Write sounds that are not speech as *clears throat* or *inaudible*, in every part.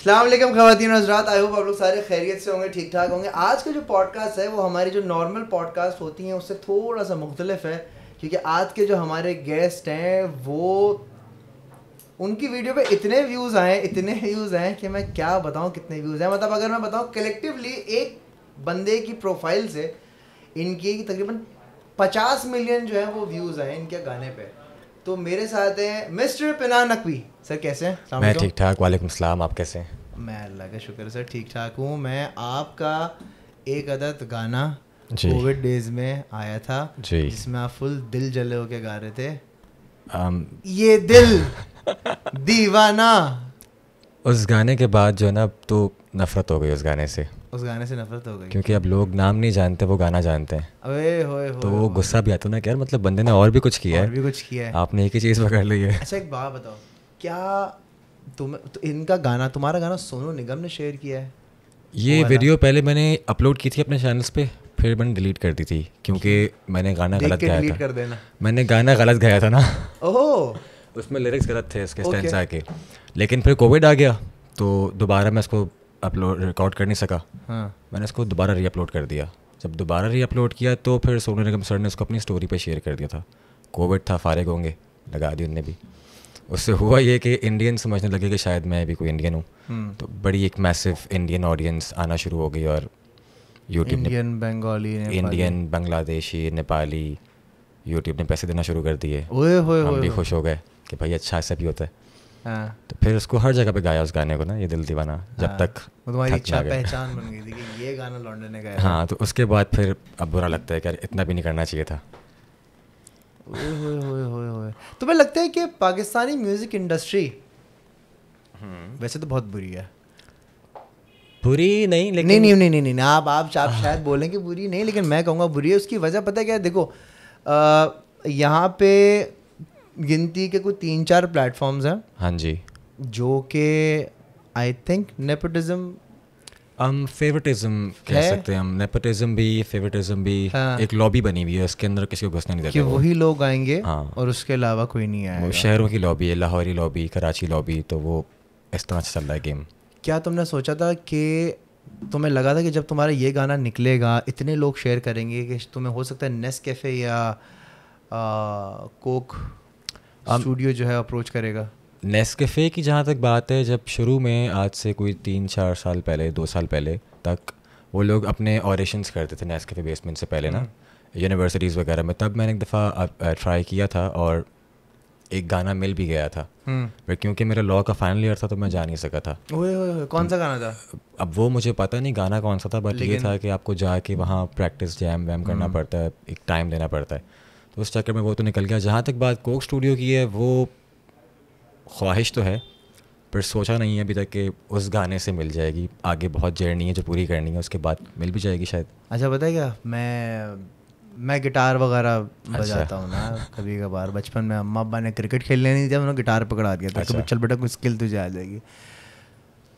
अल्लाम खवातीन हजरात I hope आप लोग सारे खैरियत से होंगे ठीक ठाक होंगे। आज का जो पॉडकास्ट है, वो हमारी जो नॉर्मल पॉडकास्ट होती हैं, उससे थोड़ा सा मुख्तलिफ़ है, क्योंकि आज के जो हमारे गेस्ट हैं, वो उनकी वीडियो पे इतने व्यूज़ आए, इतने व्यूज़ आए कि मैं क्या बताऊँ, कितने व्यूज़ हैं। मतलब अगर मैं बताऊँ कलेक्टिवली एक बंदे की प्रोफ़ाइल से, इनकी तकरीबन पचास मिलियन जो है वो व्यूज़ आए इनके गाने पे। तो मेरे साथ हैं मिस्टर पिना नकवी। सर कैसे हैं? मैं ठीक ठाक वालेकुम सलाम आप कैसे हैं? मैं अल्लाह का शुक्र सर ठीक ठाक हूँ। मैं आपका एक अदद गाना कोविड डेज़ में आया था जिसमें आप फुल दिल जले होके गा रहे थे। um, ये दिल *laughs* दीवाना। उस गाने के बाद जो है ना तो नफरत हो गई उस गाने से। उस गाने से नफरत हो गई। क्योंकि अब लोग नाम नहीं जानते वो गाना जानते हैं। अबे होए होए तो वो गुस्सा भी आता ना यार मतलब बंदे ने और भी कुछ किया है। भी कुछ किया है। आपने एक ही चीज़ पकड़ ली है। अच्छा एक बात बताओ। क्या तुम तो इनका गाना तुम्हारा गाना सोनू निगम ने शेयर किया है? ये वीडियो पहले मैंने अपलोड की थी अपने चैनल्स पे फिर मैंने डिलीट कर दी थी क्योंकि मैंने गाना गलत गाया था। कर देना। मैंने गाना गलत गाया था ना। ओह। उसमें लिरिक्स गलत थे इसके स्टैंड के लेकिन फिर कोविड आ गया तो दोबारा मैं इसको अपलोड रिकॉर्ड कर नहीं सका। हाँ। मैंने इसको दोबारा री अपलोड कर दिया। जब दोबारा री अपलोड किया तो फिर सोनू निगम सर ने उसको अपनी स्टोरी पर शेयर कर दिया था। कोविड था फारिग होंगे लगा दी उनने भी। उससे हुआ ये कि इंडियन समझने लगे कि शायद मैं भी कोई इंडियन हूँ। हम्म। तो बड़ी एक मैसिव इंडियन ऑडियंस आना शुरू हो गई और YouTube Indian Bengali Indian Bangladeshi Nepali YouTube ने पैसे देना शुरू कर दिए। हम भी खुश हो गए कि भाई अच्छा ऐसा भी होता हाँ। तो फिर उसको हर जगह पे गाया उस गाने को ना ये दिल दीवाना जब हाँ। तक तुम्हारी इच्छा पहचान बन गई थी कि ये गाना लौंडे ने गाया हाँ तो उसके बाद फिर अब बुरा लगता है कि इतना भी नहीं करना चाहिए था। तुम्हें लगता है कि पाकिस्तानी म्यूज़िक इंडस्ट्री हम्म। वैसे तो बहुत बुरी है? बुरी नहीं लेकिन नहीं नहीं नहीं नहीं, नहीं, आप आप आप शायद बोलें कि बुरी नहीं लेकिन मैं कहूँगा बुरी है। उसकी वजह पता है क्या है? देखो यहाँ पे गिनती के कुछ तीन चार प्लेटफॉर्म्स हैं। हाँ जी। जो कि आई थिंक नेपोटिज्म हम फेवरेटिज्म कह सकते हैं हम। नेपोटिज्म भी फेवरेटिज्म भी हाँ. एक लॉबी बनी हुई है। उसके अंदर किसी को घुसने नहीं देते कि वही लोग आएँगे हाँ. और उसके अलावा कोई नहीं आएगा। वो शहरों की लॉबी है लाहौरी लॉबी कराची लॉबी तो वो इस तरह से चल रहा है गेम क्या तुमने सोचा था कि तुम्हें लगा था कि जब तुम्हारा ये गाना निकलेगा इतने लोग शेयर करेंगे कि तुम्हें हो सकता है नेस कैफ़े या आ, कोक स्टूडियो जो है अप्रोच करेगा नेस्कफ़े की जहाँ तक बात है जब शुरू में आज से कोई तीन चार साल पहले दो साल पहले तक वो लोग अपने ऑडिशंस करते थे नेस्कफ़े बेसमेंट से पहले ना यूनिवर्सिटीज़ हम्म। वगैरह में तब मैंने एक दफ़ा ट्राई किया था और एक गाना मिल भी गया था हम्म। पर क्योंकि मेरा लॉ का फाइनल ईयर था तो मैं जा नहीं सका था ओए ओए कौन सा गाना था अब वो मुझे पता नहीं गाना कौन सा था बट ये था कि आपको जाके वहाँ प्रैक्टिस जैम वैम करना हम्म। पड़ता है एक टाइम देना पड़ता है तो उस चक्कर में वो तो निकल गया। जहाँ तक बात कोक स्टूडियो की है वो ख्वाहिश तो है पर सोचा नहीं है अभी तक कि उस गाने से मिल जाएगी। आगे बहुत जर्नी है जो पूरी करनी है उसके बाद मिल भी जाएगी शायद। अच्छा पता क्या? मैं मैं गिटार वगैरह अच्छा। बजाता हूँ ना कभी कभार बचपन में अम्मा अब्बा ने क्रिकेट खेलने नहीं दिया उन्होंने गिटार पकड़ा दिया था अच्छा। चल बेटा कुछ स्किल तुझे आ जाएगी।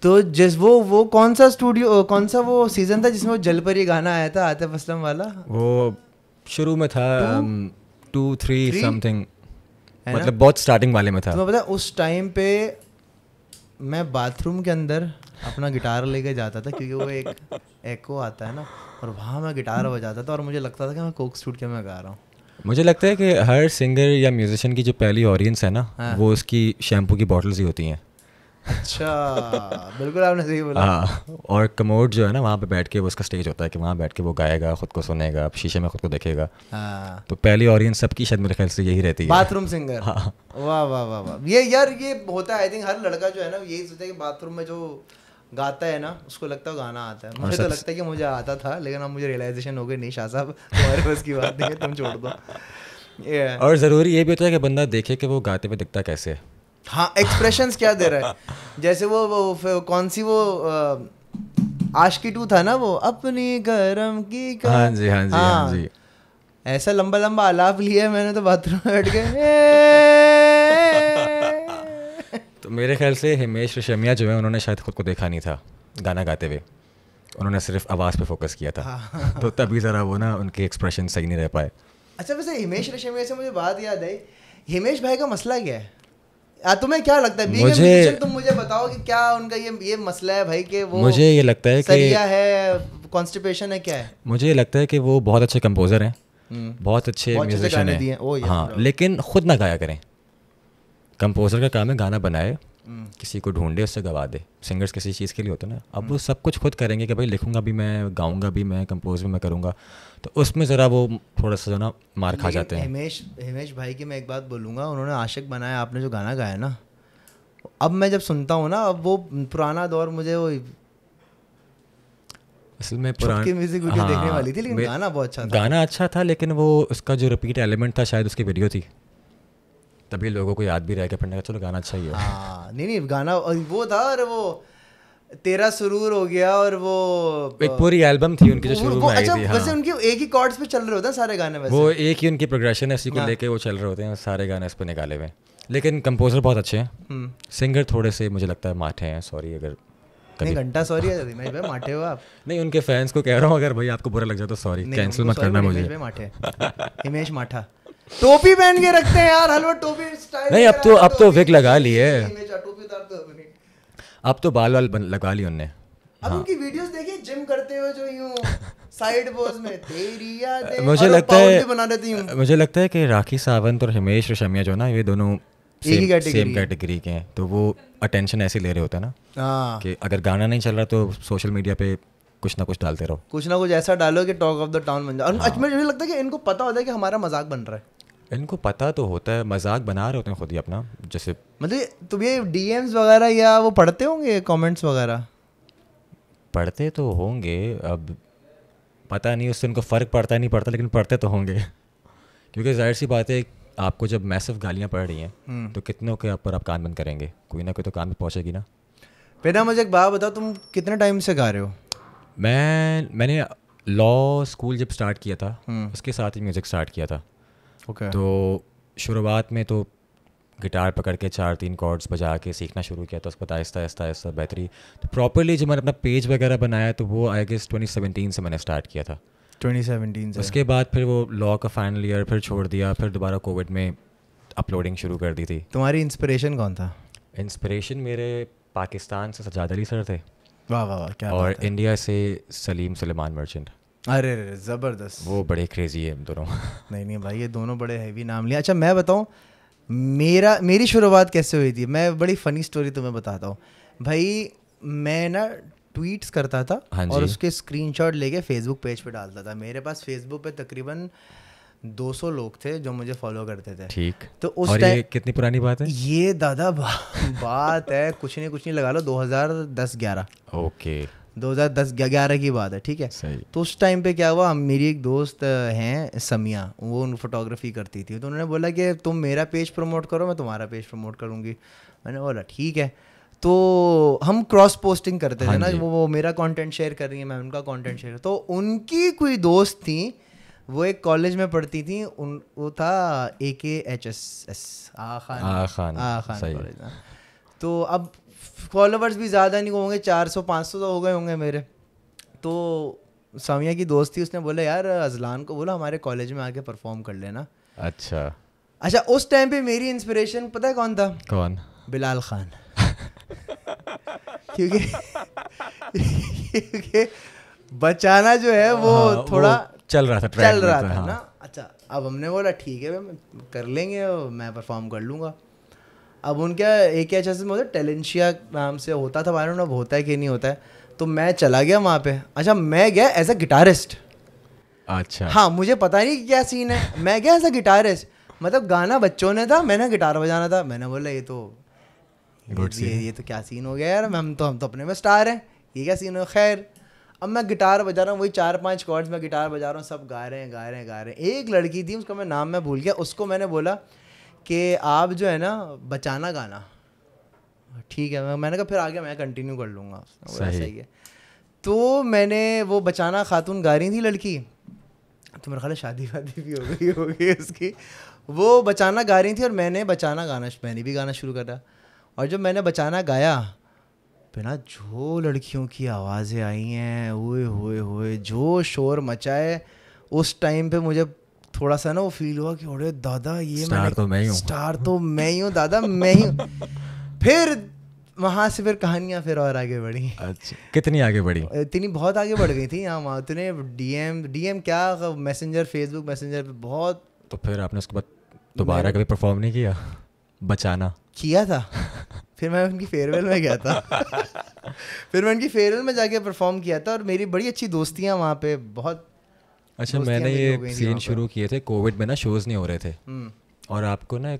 तो जिस वो वो कौन सा स्टूडियो कौन सा वो सीज़न था जिसमें वो जल पर जलपरी गाना आया था आतिफ असलम वाला? वो शुरू में था टू थ्री समथिंग मतलब बहुत स्टार्टिंग वाले में था। तो पता उस टाइम पे मैं बाथरूम के अंदर अपना गिटार लेके जाता था क्योंकि वो एक एको आता है ना और वहाँ मैं गिटार बजाता था और मुझे लगता था कि मैं कोक स्टूट के मैं गा रहा हूँ। मुझे लगता है कि हर सिंगर या म्यूजिशियन की जो पहली ऑडियंस है ना हाँ। वो उसकी शैम्पू की बॉटल्स ही होती हैं। अच्छा बिल्कुल आपने सही बोला। हाँ और कमोड जो है ना वहाँ पे बैठ के वो उसका स्टेज होता है कि वहाँ बैठ के वो गाएगा खुद को सुनेगा शीशे में खुद को देखेगा। हाँ। तो पहली ऑडियंस सबकी शायद मेरे ख्याल से यही रहती है। बाथरूम सिंगर हाँ। वाह वाह वाह वाह। ये यार ये होता है आई थिंक हर लड़का जो है ना यही सोचता है कि बाथरूम में जो गाता है ना उसको लगता है गाना आता है। मुझे तो लगता है कि मुझे आता था लेकिन अब मुझे रियलाइजेशन हो गई नहीं शाह साहब तुम्हारे पास की बात नहीं है तुम छोड़ दो। *laughs* और ज़रूरी ये भी होता है कि बंदा देखे कि वो गाते हुए दिखता कैसे है। हाँ एक्सप्रेशन क्या दे रहा है? जैसे वो वो कौन सी वो आश की टू था ना वो? अपनी गरम की कर... हाँ जी हाँ जी हाँ, हाँ। जी। ऐसा लंबा लंबा आलाप लिया मैंने तो बाथरूम में बैठ के। *laughs* तो मेरे ख्याल से हिमेश रेशमिया जो है उन्होंने शायद खुद को देखा नहीं था गाना गाते हुए। उन्होंने सिर्फ़ आवाज़ पे फोकस किया था। हाँ। तो तभी ज़रा वो ना उनके एक्सप्रेशन सही नहीं रह पाए। अच्छा वैसे हिमेश रेशमिया से मुझे बात याद आई। हिमेश भाई का मसला क्या है? तुम्हें क्या लगता है? मुझे तुम मुझे बताओ कि क्या उनका ये ये मसला है भाई कि वो मुझे ये लगता है कि है कॉन्स्टिपेशन है क्या है? मुझे ये लगता है कि वो बहुत अच्छे कंपोजर हैं। हम्म। बहुत अच्छे म्यूजिशियन हैं। हाँ। लेकिन खुद ना गाया करें। कंपोजर का काम है गाना बनाए हम्म। किसी को ढूंढे उससे गवा दे। सिंगर्स किसी चीज़ के लिए होते हैं ना। अब वो हम्म। सब कुछ खुद करेंगे कि भाई लिखूँगा भी मैं गाऊँगा भी मैं कंपोज भी मैं करूँगा। तो उसमें ज़रा वो थोड़ा सा जो ना मार खा जाते हैं। हिमेश हिमेश भाई की मैं एक बात बोलूँगा उन्होंने आशिक बनाया आपने जो गाना गाया ना। अब मैं जब सुनता हूँ ना अब वो पुराना दौर मुझे वो असल में पुरानी म्यूज़िक वीडियो हाँ, देखने वाली थी लेकिन गाना बहुत अच्छा था। गाना अच्छा था लेकिन वो उसका जो रिपीट एलिमेंट था शायद उसकी वीडियो थी। तभी लोगों को याद भी रह गया पढ़ने का चलो गाना अच्छा ही है। हाँ नहीं नहीं गाना वो था और वो तेरा सुरूर हो गया और वो एक पूरी एल्बम थी उनकी जो शुरू में आई अच्छा, थी हाँ। वैसे उनकी एक ही कॉर्ड्स पे चल रहे होते हैं सारे गाने वैसे? वो एक ही उनकी प्रोग्रेशन है इसी को हाँ। लेके वो चल रहे होते हैं सारे गाने इस पर निकाले हुए लेकिन कंपोजर बहुत अच्छे हैं। सिंगर हम्म। थोड़े से मुझे लगता है माठे हैं सॉरी अगर नहीं घंटा सॉरी है मैं भाई माठे हो आप। नहीं उनके फैंस को कह रहा हूँ अगर भाई आपको बुरा लग जाए तो सॉरी कैंसिल मत करना मुझे। माठे हिमेश माठा। टोपी पहन के रखते हैं यार हलवा टोपी स्टाइल नहीं अब तो अब तो विग लगा ली है। अब तो बाल वाल लगा ली उनने। अब हाँ। उनकी वीडियोस देखिए जिम करते हुए जो यूँ साइड पोज में तेरी यादें *laughs* मुझे लगता है बना देती हूँ। मुझे लगता है कि राखी सावंत और हिमेश रेशमिया जो ना ये दोनों सेम सेम कैटेगरी के हैं। तो वो अटेंशन ऐसे ले रहे होते हैं ना हाँ। कि अगर गाना नहीं चल रहा तो सोशल मीडिया पे कुछ ना कुछ डालते रहो। कुछ ना कुछ ऐसा डालो कि टॉक ऑफ़ द टाउन बन जाए। और मुझे लगता है कि इनको पता होता है कि हमारा मज़ाक बन रहा है। इनको पता तो होता है मज़ाक बना रहे होते हैं खुद ही अपना जैसे मतलब तुम ये डीएम्स वगैरह या वो पढ़ते होंगे कमेंट्स वगैरह? पढ़ते तो होंगे अब पता नहीं उससे उनको फ़र्क पड़ता नहीं पड़ता लेकिन पढ़ते तो होंगे। क्योंकि ज़ाहिर सी बात है आपको जब मैसिव गालियाँ पड़ रही हैं हम्म। तो कितनों के ऊपर आप कान बंद करेंगे? कोई ना कोई तो कान में पहुँचेगी ना। पहले मुझे एक बात बताओ तुम कितने टाइम से गा रहे हो? मैं मैंने लॉ स्कूल जब स्टार्ट किया था हम्म। उसके साथ ही म्यूज़िक स्टार्ट किया था। Okay. तो शुरुआत में तो गिटार पकड़ के चार तीन कॉर्ड्स बजा के सीखना शुरू किया तो उसके बाद आहिस्ता आहिस्ता आहिस्ता बेहतरी। तो प्रॉपरली जब मैंने अपना पेज वगैरह बनाया तो वो आई गेस ट्वेंटी सेवनटीन से मैंने स्टार्ट किया था। ट्वेंटी सेवनटीन उसके बाद फिर वो लॉ का फाइनल ईयर फिर छोड़ दिया फिर दोबारा कोविड में अपलोडिंग शुरू कर दी थी। तुम्हारी इंस्पिरेशन कौन था? इंस्पिरेशन मेरे पाकिस्तान से सजाद अली सर थे। वाह वाह वाह क्या और इंडिया से सलीम सलेमान मर्चेंट अरे अरे ज़बरदस्त। वो बड़े क्रेजी है दोनों। नहीं नहीं भाई ये दोनों बड़े हैवी नाम लिया अच्छा मैं बताऊँ मेरा मेरी शुरुआत कैसे हुई थी? मैं बड़ी फ़नी स्टोरी तुम्हें बताता हूँ। भाई मैं ना ट्वीट्स करता था हाँ और उसके स्क्रीनशॉट लेके फेसबुक पेज पे डालता था। मेरे पास फेसबुक पे तकरीबन 200 लोग थे जो मुझे फॉलो करते थे। ठीक। तो उस टाइम कितनी पुरानी बात है? ये दादा बा, बात है कुछ नहीं कुछ नहीं लगा लो 2010 11 ओके। 2010 ग्यारह की बात है ठीक है? तो उस टाइम पे क्या हुआ मेरी एक दोस्त हैं समिया वो उन फोटोग्राफी करती थी। तो उन्होंने बोला कि तुम मेरा पेज प्रमोट करो मैं तुम्हारा पेज प्रमोट करूँगी। मैंने बोला ठीक है। तो हम क्रॉस पोस्टिंग करते हाँ थे ना वो, वो मेरा कंटेंट शेयर कर रही है मैं उनका कंटेंट शेयर तो उनकी कोई दोस्त थी वो एक कॉलेज में पढ़ती थी उन वो था A K H S S आ खान। आ खान आ खान कॉलेज तो अब फॉलोवर्स भी ज़्यादा नहीं होंगे चार सौ पाँच सौ तो हो गए होंगे मेरे। तो सामिया की दोस्त थी उसने बोला यार अजलान को बोला हमारे कॉलेज में आके परफॉर्म कर लेना। अच्छा। अच्छा उस टाइम पे मेरी इंस्पिरेशन पता है कौन था? कौन? बिलाल खान। *laughs* क्योंकि क्योंकि बचाना जो है वो हाँ, थोड़ा वो चल रहा था चल रहा था हाँ। ना? अच्छा अब हमने बोला ठीक है कर लेंगे मैं परफॉर्म कर लूँगा। अब उनके एक एच एस में टेलेंशिया नाम से होता था मालूम अब होता है कि नहीं होता है। तो मैं चला गया वहाँ पे। अच्छा मैं गया एज अ गिटारिस्ट अच्छा। हाँ मुझे पता नहीं क्या सीन है। मैं गया एज अ गिटारिस्ट मतलब गाना बच्चों ने था मैंने गिटार बजाना था। मैंने बोला ये तो ये, ये तो क्या सीन हो गया यार? हम तो हम तो अपने में स्टार हैं। ये क्या सीन हो? खैर अब मैं गिटार बजा रहा हूँ वही चार पाँच कॉर्ड्स में गिटार बजा रहा हूँ सब गा रहे हैं गा रहे हैं गा रहे हैं। एक लड़की थी उसका मैं नाम मैं भूल गया उसको मैंने बोला कि आप जो है ना बचाना गाना। ठीक है मैंने कहा फिर आगे मैं कंटिन्यू कर लूँगा। सही सही। है तो मैंने वो बचाना खातून गा रही थी लड़की। तो मेरा ख्याल शादी वादी भी हो गई हो होगी उसकी। वो बचाना गा रही थी और मैंने बचाना गाना मैंने भी गाना शुरू करा। और जब मैंने बचाना गाया बिना जो लड़कियों की आवाज़ें आई हैं हुए हुए हुए जो शोर मचाए उस टाइम पे मुझे थोड़ा सा ना वो फील हुआ कि अरे दादा ये स्टार तो मैं ही हूँ। स्टार तो मैं ही हूँ दादा मैं ही हूँ। फिर वहाँ से फिर कहानियाँ फिर और आगे बढ़ी। अच्छा कितनी आगे बढ़ी? इतनी बहुत आगे बढ़ गई थी यहाँ वहाँ इतने डीएम डीएम क्या मैसेंजर फेसबुक मैसेंजर पे बहुत तो फिर आपने उसके बाद दोबारा कभी परफॉर्म नहीं किया? बचाना। किया था। फिर मैं उनकी फेयरवेल में गया था। *laughs* फिर मैं उनकी फेयरवेल में जाके परफॉर्म किया था और मेरी बड़ी अच्छी दोस्तियाँ वहाँ पे बहुत अच्छा मैंने ये सीन शुरू किए थे कोविड में ना शोज़ नहीं हो रहे थे। हम्म। और आपको ना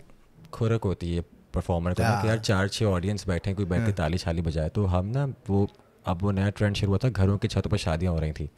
खुरक होती है परफॉर्मर को ना कि यार चार छः ऑडियंस बैठे हैं कोई बैठ के हाँ। ताली छाली बजाए। तो हम ना वो अब वो नया ट्रेंड शुरू हुआ था घरों की छतों पर शादियाँ हो रही थी।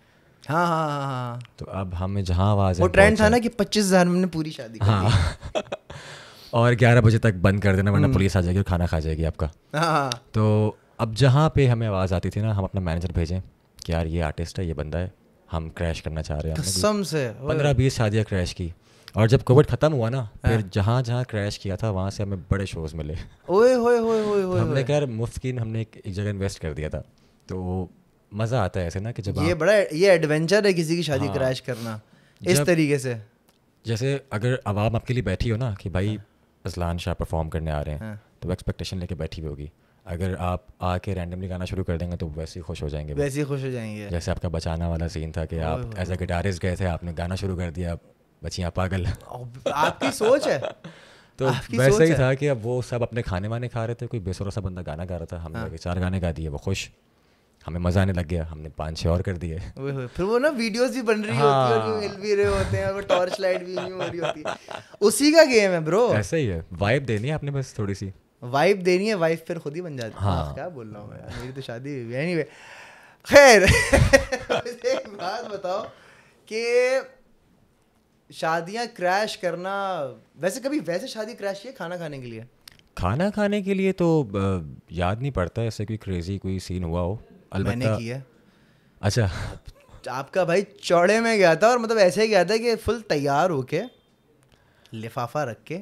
हाँ हाँ हाँ हाँ। तो अब हमें जहाँ आवाज़ वो ट्रेंड था ना कि पच्चीस हज़ार में पूरी शादी हाँ। *laughs* और ग्यारह बजे तक बंद कर देना हम्म। वरना पुलिस आ जाएगी और खाना खा जाएगी आपका। हाँ हाँ। तो अब जहाँ पे हमें आवाज़ आती थी ना हम अपना मैनेजर भेजें कि यार ये आर्टिस्ट है ये बंदा है। हम क्रैश करना चाह रहे हैं कसम से पंद्रह बीस शादियाँ क्रैश की। और जब कोविड ख़त्म हुआ ना हाँ। फिर जहाँ जहाँ क्रैश किया था वहाँ से हमें बड़े शोज़ मिले। ओए होए होए होए होए हमने कहा मुफ़्त की हमने एक, एक जगह इन्वेस्ट कर दिया था। तो मज़ा आता है ऐसे ना कि जब ये बड़ा ये एडवेंचर है किसी की शादी हाँ। क्रैश करना। इस तरीके से। जैसे अगर आवाम आपके लिए बैठी हो ना कि भाई असलान शाह परफॉर्म करने आ रहे हैं हाँ। तो एक्सपेक्टेशन लेके बैठी हुई होगी। अगर आप आके रैंडमली गाना शुरू कर देंगे तो वैसे ही खुश हो जाएँगे। वैसे ही खुश हो जाएँगे। जैसे आपका बचाना वाला सीन था कि आप एज अ गिटारिस्ट गए थे आपने गाना शुरू कर दिया बचियाँ पागल। आपकी सोच है? *laughs* तो वैसे ही है। था कि अब वो सब अपने खाने वाने खा रहे थे कोई बेसुरा सा बंदा गाना गा रहा था हमने लगे चार गाने गा दिए वो खुश। हमें मज़ा आने लग गया हमने पाँच छः और कर दिए। फिर वो ना वीडियोस भी बन रही हाँ। होती है। और वो भी रहे होते हैं और टॉर्च लाइट भी नहीं हो रही होती। उसी का गेम है ब्रो ऐसा ही है वाइब देनी है आपने बस थोड़ी सी। वाइफ देनी है वाइफ फिर खुद ही बन जाती है। हाँ। क्या बोल रहा हूँ मैं? मेरी तो शादी हुई है। एनीवे खैर एक बात बताओ कि शादियाँ क्रैश करना वैसे कभी वैसे शादी क्रैश की है खाना खाने के लिए? खाना खाने के लिए तो याद नहीं पड़ता ऐसे कोई क्रेजी कोई सीन हुआ हो। मैंने अलबत्ता की है। अच्छा। आपका भाई चौड़े में गया था और मतलब ऐसे ही गया था कि फुल तैयार होके लिफाफा रख के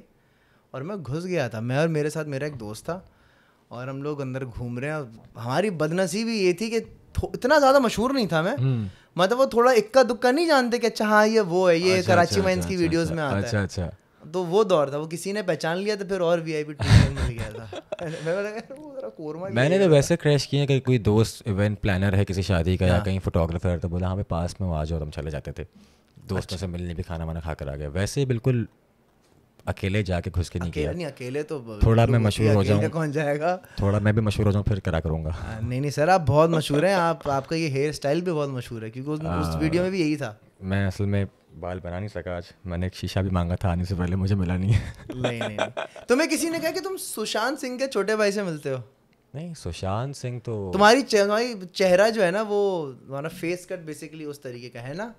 और मैं घुस गया था। मैं और मेरे साथ मेरा एक दोस्त था और हम लोग अंदर घूम रहे हैं। हमारी बदनसीबी ये थी कि इतना ज़्यादा मशहूर नहीं था मैं। हम्म। मतलब वो थोड़ा इक्का दुक्का नहीं जानते कि अच्छा हाँ ये वो है ये अच्छा, कराची अच्छा, माइंस अच्छा, की वीडियोस अच्छा, में आता अच्छा है। अच्छा तो वो दौर था वो किसी ने पहचान लिया तो फिर और वीआईपी ट्रीटमेंट मिल गया था। *laughs* मैं वो कोरमा मैंने तो वैसे क्रैश किया कि कोई दोस्त इवेंट प्लानर है किसी शादी का या हाँ। कहीं फोटोग्राफर तो बोला हमें पास में वो आ जाओ हम चले जाते थे। दोस्तों। से मिलने भी खाना वाना खा कर आ गए। वैसे बिल्कुल अकेले जाके घुस के नहीं अकेले किया। नहीं अकेले तो थोड़ा मैं मशहूर हो जाऊँ। कौन जाएगा? थोड़ा मैं भी मशहूर हो जाऊँ फिर करा करूँगा। नहीं नहीं सर आप बहुत मशहूर हैं। आप *laughs* आपका ये हेयर स्टाइल भी बहुत मशहूर है क्योंकि उस, उस वीडियो में भी यही था। मैं असल में बाल बना नहीं सका आज। मैंने एक शीशा भी मांगा था आने से पहले मुझे मिला नहीं। नहीं नहीं नहीं। तुम्हें किसी ने कहा कि तुम सुशांत सिंह के छोटे भाई से मिलते हो? नहीं सुशांत सिंह तो तुम्हारी तुम्हारी चेहरा जो है ना वो तुम्हारा फेस कट बेसिकली उस तरीके का है ना?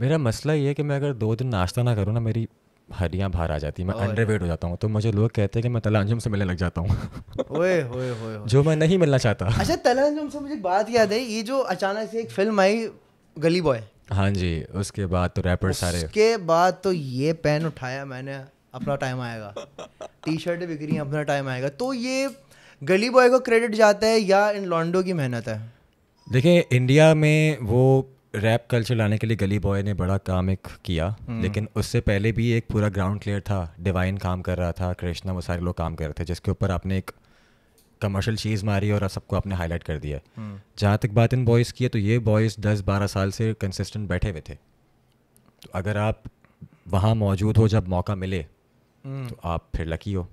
मेरा मसला ये है कि मैं अगर दो दिन नाश्ता ना करूँ ना मेरी हड्डियाँ बाहर आ जाती हैं। मैं अंडर वेट हो जाता हूँ। तो मुझे लोग कहते हैं कि मैं तलांजुम से मिलने लग जाता हूँ। जो मैं नहीं मिलना चाहता। अच्छा तलंजम से मुझे बात याद है ये जो अचानक से एक फ़िल्म आई गली बॉय हाँ जी उसके बाद तो रैपर सारे। उसके बाद तो ये पेन उठाया मैंने अपना टाइम आएगा। टी शर्टें बिक रही हैं अपना टाइम आएगा। तो ये गली बॉय को क्रेडिट जाता है या इन लॉन्डो की मेहनत है? देखिए इंडिया में वो रैप कल्चर लाने के लिए गली बॉय ने बड़ा काम एक किया लेकिन उससे पहले भी एक पूरा ग्राउंड क्लियर था। डिवाइन काम कर रहा था कृष्णा वो सारे लोग काम कर रहे थे जिसके ऊपर आपने एक कमर्शियल चीज़ मारी और सबको आपने हाईलाइट कर दिया। जहाँ तक बात इन बॉयज़ की है तो ये बॉयज़ दस बारह साल से कंसिस्टेंट बैठे हुए थे। तो अगर आप वहाँ मौजूद हो जब मौका मिले तो आप फिर लकी हो।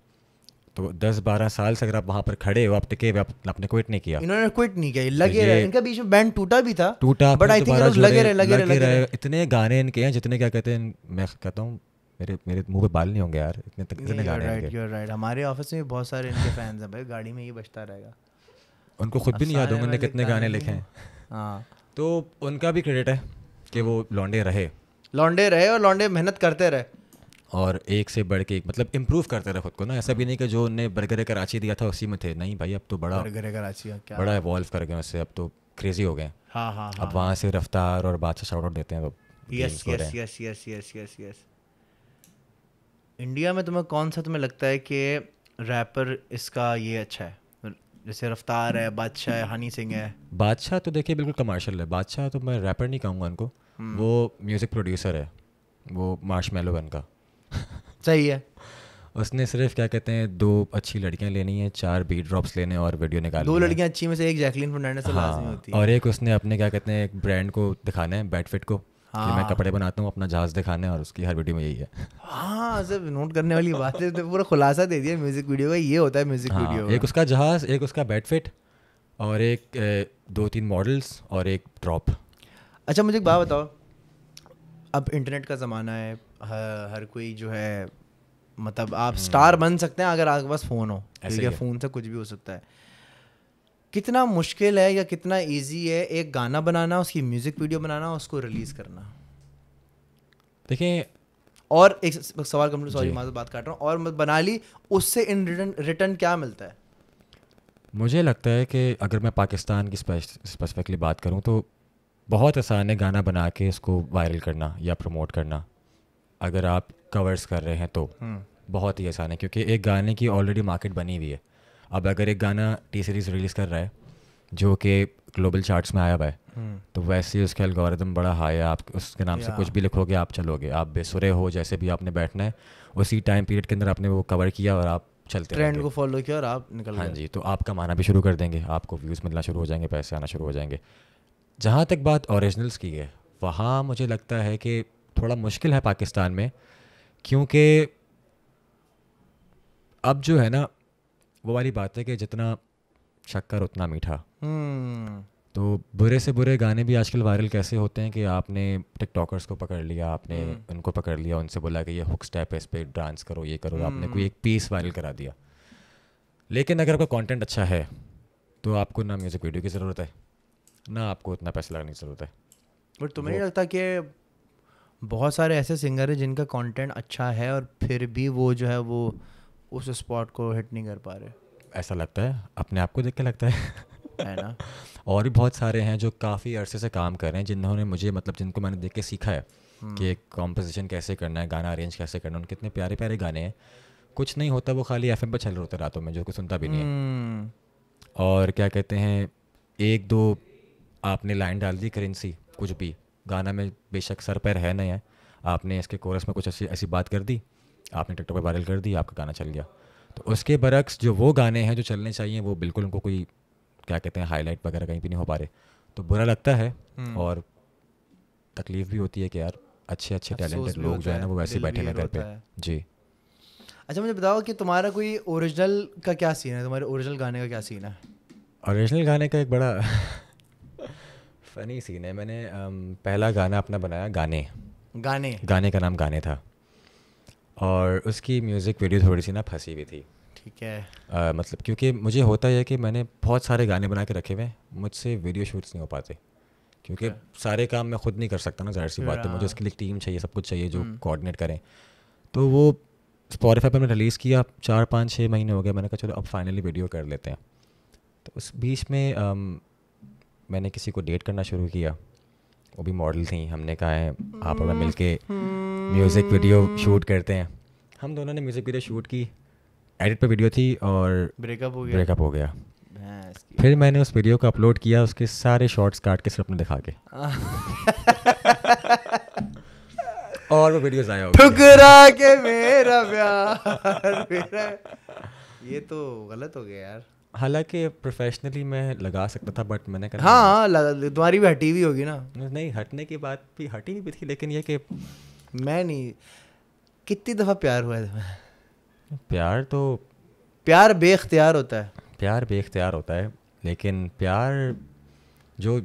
तो दस बारह साल से अगर आप वहाँ पर खड़े हो आप टिके हुए आपने क्विट नहीं किया। इन्होंने क्विट नहीं किया लगे ये- रहे। इनका बीच में बैंड टूटा भी था टूटा बट आई थिंक लगे रहे लगे रहे लगे रहे। इतने गाने इनके हैं जितने क्या कहते हैं मैं कहता हूँ मेरे मेरे मुँह पे बाल नहीं होंगे यार इतने तक इतने गाने राइट यू राइट हमारे ऑफ़िस में बहुत सारे इनके फैंस हैं भाई गाड़ी में ये बजता रहेगा। उनको खुद भी नहीं याद होंगे वाले कितने गाने गाने लिखे हैं। हाँ। तो उनका भी क्रेडिट है कि वो लौंडे रहे। लौंडे रहे और लौंडे मेहनत करते रहे। और एक से बढ़ के एक मतलब इम्प्रूव करते रहे खुद को ना। ऐसा भी नहीं कि जो उनने बर्गर कराची दिया था उसी में थे। नहीं भाई अब तो बड़ा बर्गर कराची क्या? बड़ा इवॉल्व कर गए उससे। अब तो क्रेजी हो गए हाँ। हाँ अब वहाँ से रफ्तार और बादशाह शाउट आउट देते हैं तो यस हो yes yes yes yes yes yes India में तुम्हें कौन सा तुम्हें लगता है कि रैपर इसका ये अच्छा है? जैसे रफ्तार है बादशाह है हनी सिंह है। बादशाह तो देखिए बिल्कुल कमर्शियल है। बादशाह तो मैं रैपर नहीं कहूँगा उनको। हम्म। वो म्यूज़िक प्रोड्यूसर है। वो मार्श मेलो बन का *laughs* सही है। उसने सिर्फ़ क्या कहते हैं दो अच्छी लड़कियाँ लेनी है चार बी ड्रॉप्स लेने और वीडियो निकालनी दो लड़कियाँ अच्छी में से एक जैकलिन फर्नांडिस से हाँ होती है। और एक उसने अपने क्या कहते हैं एक ब्रांड को दिखाना है बैटफिट को हाँ। कि मैं हाँ। कपड़े बनाता हूँ अपना जहाज़ दिखाना है और उसकी हर वीडियो में यही है। हाँ सिर्फ़ नोट करने वाली बात है तो पूरा खुलासा दे दिया म्यूज़िक वीडियो का ये होता है म्यूज़िक हाँ वीडियो एक उसका जहाज़ एक उसका बैटफिट और एक दो तीन मॉडल्स और एक ड्रॉप अच्छा मुझे एक बात बताओ अब इंटरनेट का ज़माना है हर, हर कोई जो है मतलब आप स्टार बन सकते हैं अगर आपके पास फ़ोन हो हम्म। ठीक है है। फ़ोन से कुछ भी हो सकता है कितना मुश्किल है या कितना इजी है एक गाना बनाना उसकी म्यूज़िक वीडियो बनाना उसको रिलीज़ करना देखिए और एक सवाल कम सॉरी। मैं बात काट रहा हूँ और बना ली उससे इन रिटर्न रिटर्न क्या मिलता है मुझे लगता है कि अगर मैं पाकिस्तान की स्पेसिफिकली बात करूँ तो बहुत आसान है गाना बना के इसको वायरल करना या प्रमोट करना अगर आप कवर्स कर रहे हैं तो। बहुत ही आसान है क्योंकि एक गाने की ऑलरेडी मार्केट बनी हुई है। अब अगर एक गाना टी सीरीज़ रिलीज़ कर रहा है जो कि ग्लोबल चार्ट्स में आया हुआ है तो वैसे ही उसका एल्गोरिदम बड़ा हाई है। आप उसके नाम से कुछ भी लिखोगे आप चलोगे। आप बेसुरे हो जैसे भी आपने बैठना है उसी टाइम पीरियड के अंदर आपने वो कवर किया और आप चलते ट्रेंड को फॉलो किया और आप निकल हाँ जी तो आप कमाना भी शुरू कर देंगे। आपको व्यूज़ मिलना शुरू हो जाएँगे पैसे आना शुरू हो जाएँगे। जहाँ तक बात ओरिजिनल्स की है वहाँ मुझे लगता है कि थोड़ा मुश्किल है पाकिस्तान में क्योंकि अब जो है ना वो वाली बात है कि जितना शक्कर उतना मीठा। हम्म। तो बुरे से बुरे गाने भी आजकल वायरल कैसे होते हैं कि आपने टिकटॉकर्स को पकड़ लिया आपने उनको पकड़ लिया उनसे बोला कि ये हुक स्टेप है इस पर डांस करो ये करो आपने कोई एक पीस वायरल करा दिया। लेकिन अगर आपका कंटेंट अच्छा है तो आपको ना म्यूज़िक वीडियो की ज़रूरत है ना आपको उतना पैसा लगाने की ज़रूरत है। बट तुम्हें नहीं लगता कि बहुत सारे ऐसे सिंगर हैं जिनका कंटेंट अच्छा है और फिर भी वो जो है वो उस स्पॉट को हिट नहीं कर पा रहे। ऐसा लगता है। अपने आप को देख के लगता है। है ना? *laughs* और भी बहुत सारे हैं जो काफ़ी अरसे से काम कर रहे हैं जिन्होंने मुझे मतलब जिनको मैंने देख के सीखा है कि एक कॉम्पोजिशन कैसे करना है गाना अरेंज कैसे करना है उनके इतने प्यारे प्यारे गाने हैं। कुछ नहीं होता वो खाली एफ़ पर चल रहे होते हैं रातों में जो कोई सुनता भी नहीं है। हम्म, और क्या कहते हैं एक दो आपने लाइन डाल दी करेंसी कुछ भी। गाना में बेशक सर पैर है नहीं है। आपने इसके कोरस में कुछ ऐसी ऐसी बात कर दी आपने टिकटॉक पर वायरल कर दी आपका गाना चल गया। तो उसके बरक्स जो वो गाने हैं जो चलने चाहिए वो बिल्कुल उनको कोई क्या कहते हैं हाईलाइट वगैरह कहीं भी नहीं हो पा रहे। तो बुरा लगता है और तकलीफ़ भी होती है कि यार अच्छे अच्छे टैलेंटेड लोग जो है ना वो वैसे बैठे हैं घर पे। जी। अच्छा मुझे बताओ कि तुम्हारा कोई ओरिजिनल का क्या सीन है? तुम्हारे ओरिजिनल गाने का क्या सीन है? ओरिजिनल गाने का एक बड़ा फनी सीन है। मैंने पहला गाना अपना बनाया गाने। गाने। गाने का नाम गाने था। और उसकी म्यूज़िक वीडियो थोड़ी सी ना फंसी हुई थी। ठीक है। अ, मतलब क्योंकि मुझे होता है कि मैंने बहुत सारे गाने बना के रखे हुए हैं मुझसे वीडियो शूट्स नहीं हो पाते। क्योंकि सारे काम मैं खुद नहीं कर सकता ना ज़ाहिर सी बात है। मुझे उसके लिए टीम चाहिए सब कुछ चाहिए जो कोऑर्डिनेट करें। तो वो स्पॉटिफाई पर मैंने रिलीज़ किया चार पाँच छः महीने हो गए। मैंने कहा चलो अब फाइनली वीडियो कर लेते हैं। तो उस बीच में मैंने किसी को डेट करना शुरू किया वो भी मॉडल थी हमने कहा है आप और मैं मिल के म्यूज़िक वीडियो शूट करते हैं। हम दोनों ने म्यूज़िक वीडियो शूट की एडिट पे वीडियो थी और ब्रेकअप हो गया। ब्रेकअप हो गया। फिर मैंने उस वीडियो को अपलोड किया उसके सारे शॉर्ट्स काट के सिर्फ़ अपने दिखा के। *laughs* और वो वीडियो ज़ाया हो गई ठुकरा के मेरा प्यार मेरा ये तो गलत हो गया यार। हालाँकि प्रोफेशनली मैं लगा सकता था बट मैंने कहा हाँ तुम्हारी भी हटी हुई होगी ना। नहीं हटने की बात भी हटी हुई भी थी लेकिन ये कि मैं नहीं। कितनी दफ़ा प्यार हुआ है प्यार तो प्यार बेख्तियार होता है। प्यार बेख्तियार होता है लेकिन प्यार जो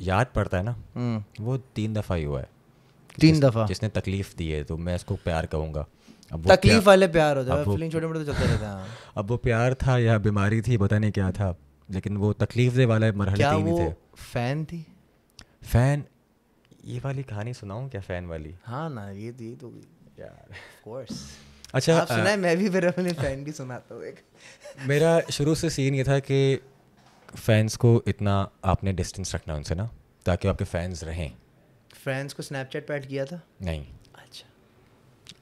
याद पड़ता है ना हम्म, वो तीन दफ़ा ही हुआ है। तीन जिस- दफ़ा जिसने तकलीफ़ दी है तो मैं इसको प्यार कहूँगा। तकलीफ़ वाले प्यार होता है फीलिंग छोटे मोटे तो चलते रहते हैं हाँ। अब वो प्यार था या बीमारी थी पता नहीं क्या था लेकिन वो तकलीफ़ दे वाला मरहले क्या तीन वो थे। फ़ैन थी? फ़ैन ये वाली कहानी सुनाऊं क्या फ़ैन वाली? हाँ ना ये ये तो यार। कोर्स अच्छा आप सुना है मैं भी फिर अपने फ़ैन की सुनाता हूँ एक। मेरा शुरू से सीन ये था कि फैंस को इतना आपने डिस्टेंस रखना उनसे ना ताकि आपके फैंस रहें। फ्रेंड्स को स्नैपचैट पे ऐड किया था? नहीं।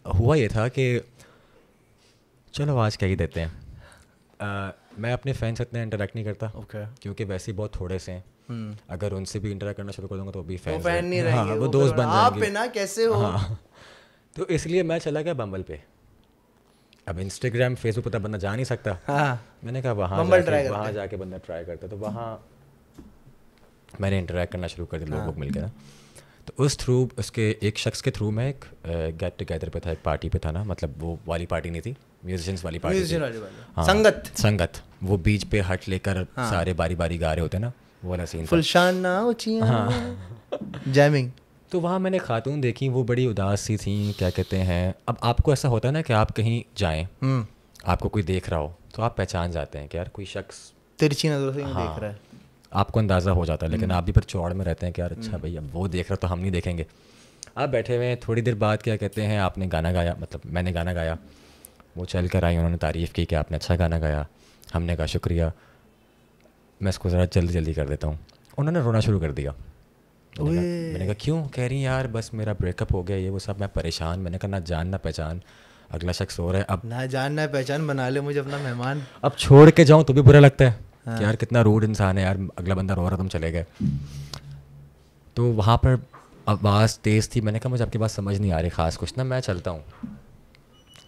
हुआ ये था कि चलो आज कह ही देते हैं। अ, मैं अपने फ़ैन से इतना इंटरेक्ट नहीं करता ओके क्योंकि वैसे ही बहुत थोड़े से हैं। हम्म। अगर उनसे भी इंटरेक्ट करना शुरू कर दूँगा तो भी फ़ैन फ़ैन नहीं हाँ, रहेंगे हाँ, वो दोस्त बन आप पे ना कैसे हो? हाँ। तो इसलिए मैं चला गया बम्बल पे। अब इंस्टाग्राम फेसबुक पर बंदा जा नहीं सकता। हाँ। मैंने कहा वहाँ जाके वहाँ जाके बंदा ट्राई करता तो वहाँ मैंने इंटरेक्ट करना शुरू कर दिया लोगों को मिलकर। तो उस थ्रू उसके एक शख्स के थ्रू में एक गेट टुगेदर पे था एक पार्टी पे था ना मतलब वो वाली पार्टी नहीं थी म्यूजिशियंस वाली पार्टी थी। वाली हाँ, संगत। संगत। वो बीच पे हट लेकर हाँ, सारे बारी बारी गा रहे होते ना वो वाला सीन फुलशान ना हाँ जैमिंग तो वहाँ मैंने खातून देखी वो बड़ी उदास सी थी क्या कहते हैं अब आपको ऐसा होता है ना कि आप कहीं जाएँ हम्म। आपको कोई देख रहा हो तो आप पहचान जाते हैं कि यार कोई शख्स तिरछी नज़रों से हाँ, देख रहा है। आपको अंदाज़ा हो जाता है लेकिन हम्म। आप भी फिर चौड़ में रहते हैं कि यार अच्छा हम्म। भाई अब वो देख रहा तो हम नहीं देखेंगे। आप बैठे हुए हैं थोड़ी देर बाद क्या कहते हैं आपने गाना गाया मतलब मैंने गाना गाया। वो चल कर आई उन्होंने तारीफ़ की कि आपने अच्छा गाना गाया हमने कहा शुक्रिया। मैं इसको ज़रा जल्दी जल्दी कर देता हूँ। उन्होंने रोना शुरू कर दिया। मैंने कहा क्यों? कह रही यार बस मेरा ब्रेकअप हो गया ये वो सब मैं परेशान। मैंने कहा ना जान ना पहचान। अगला शख्स हो रहा है अब ना जान ना पहचान बना ले मुझे अपना मेहमान। अब छोड़ के जाऊँ तो भी बुरा लगता है। हाँ। कि यार कितना रूड इंसान है यार अगला बंदा रो रहा तुम चले गए। तो वहाँ पर आवाज़ तेज़ थी मैंने कहा मुझे आपकी बात समझ नहीं आ रही ख़ास कुछ ना मैं चलता हूँ।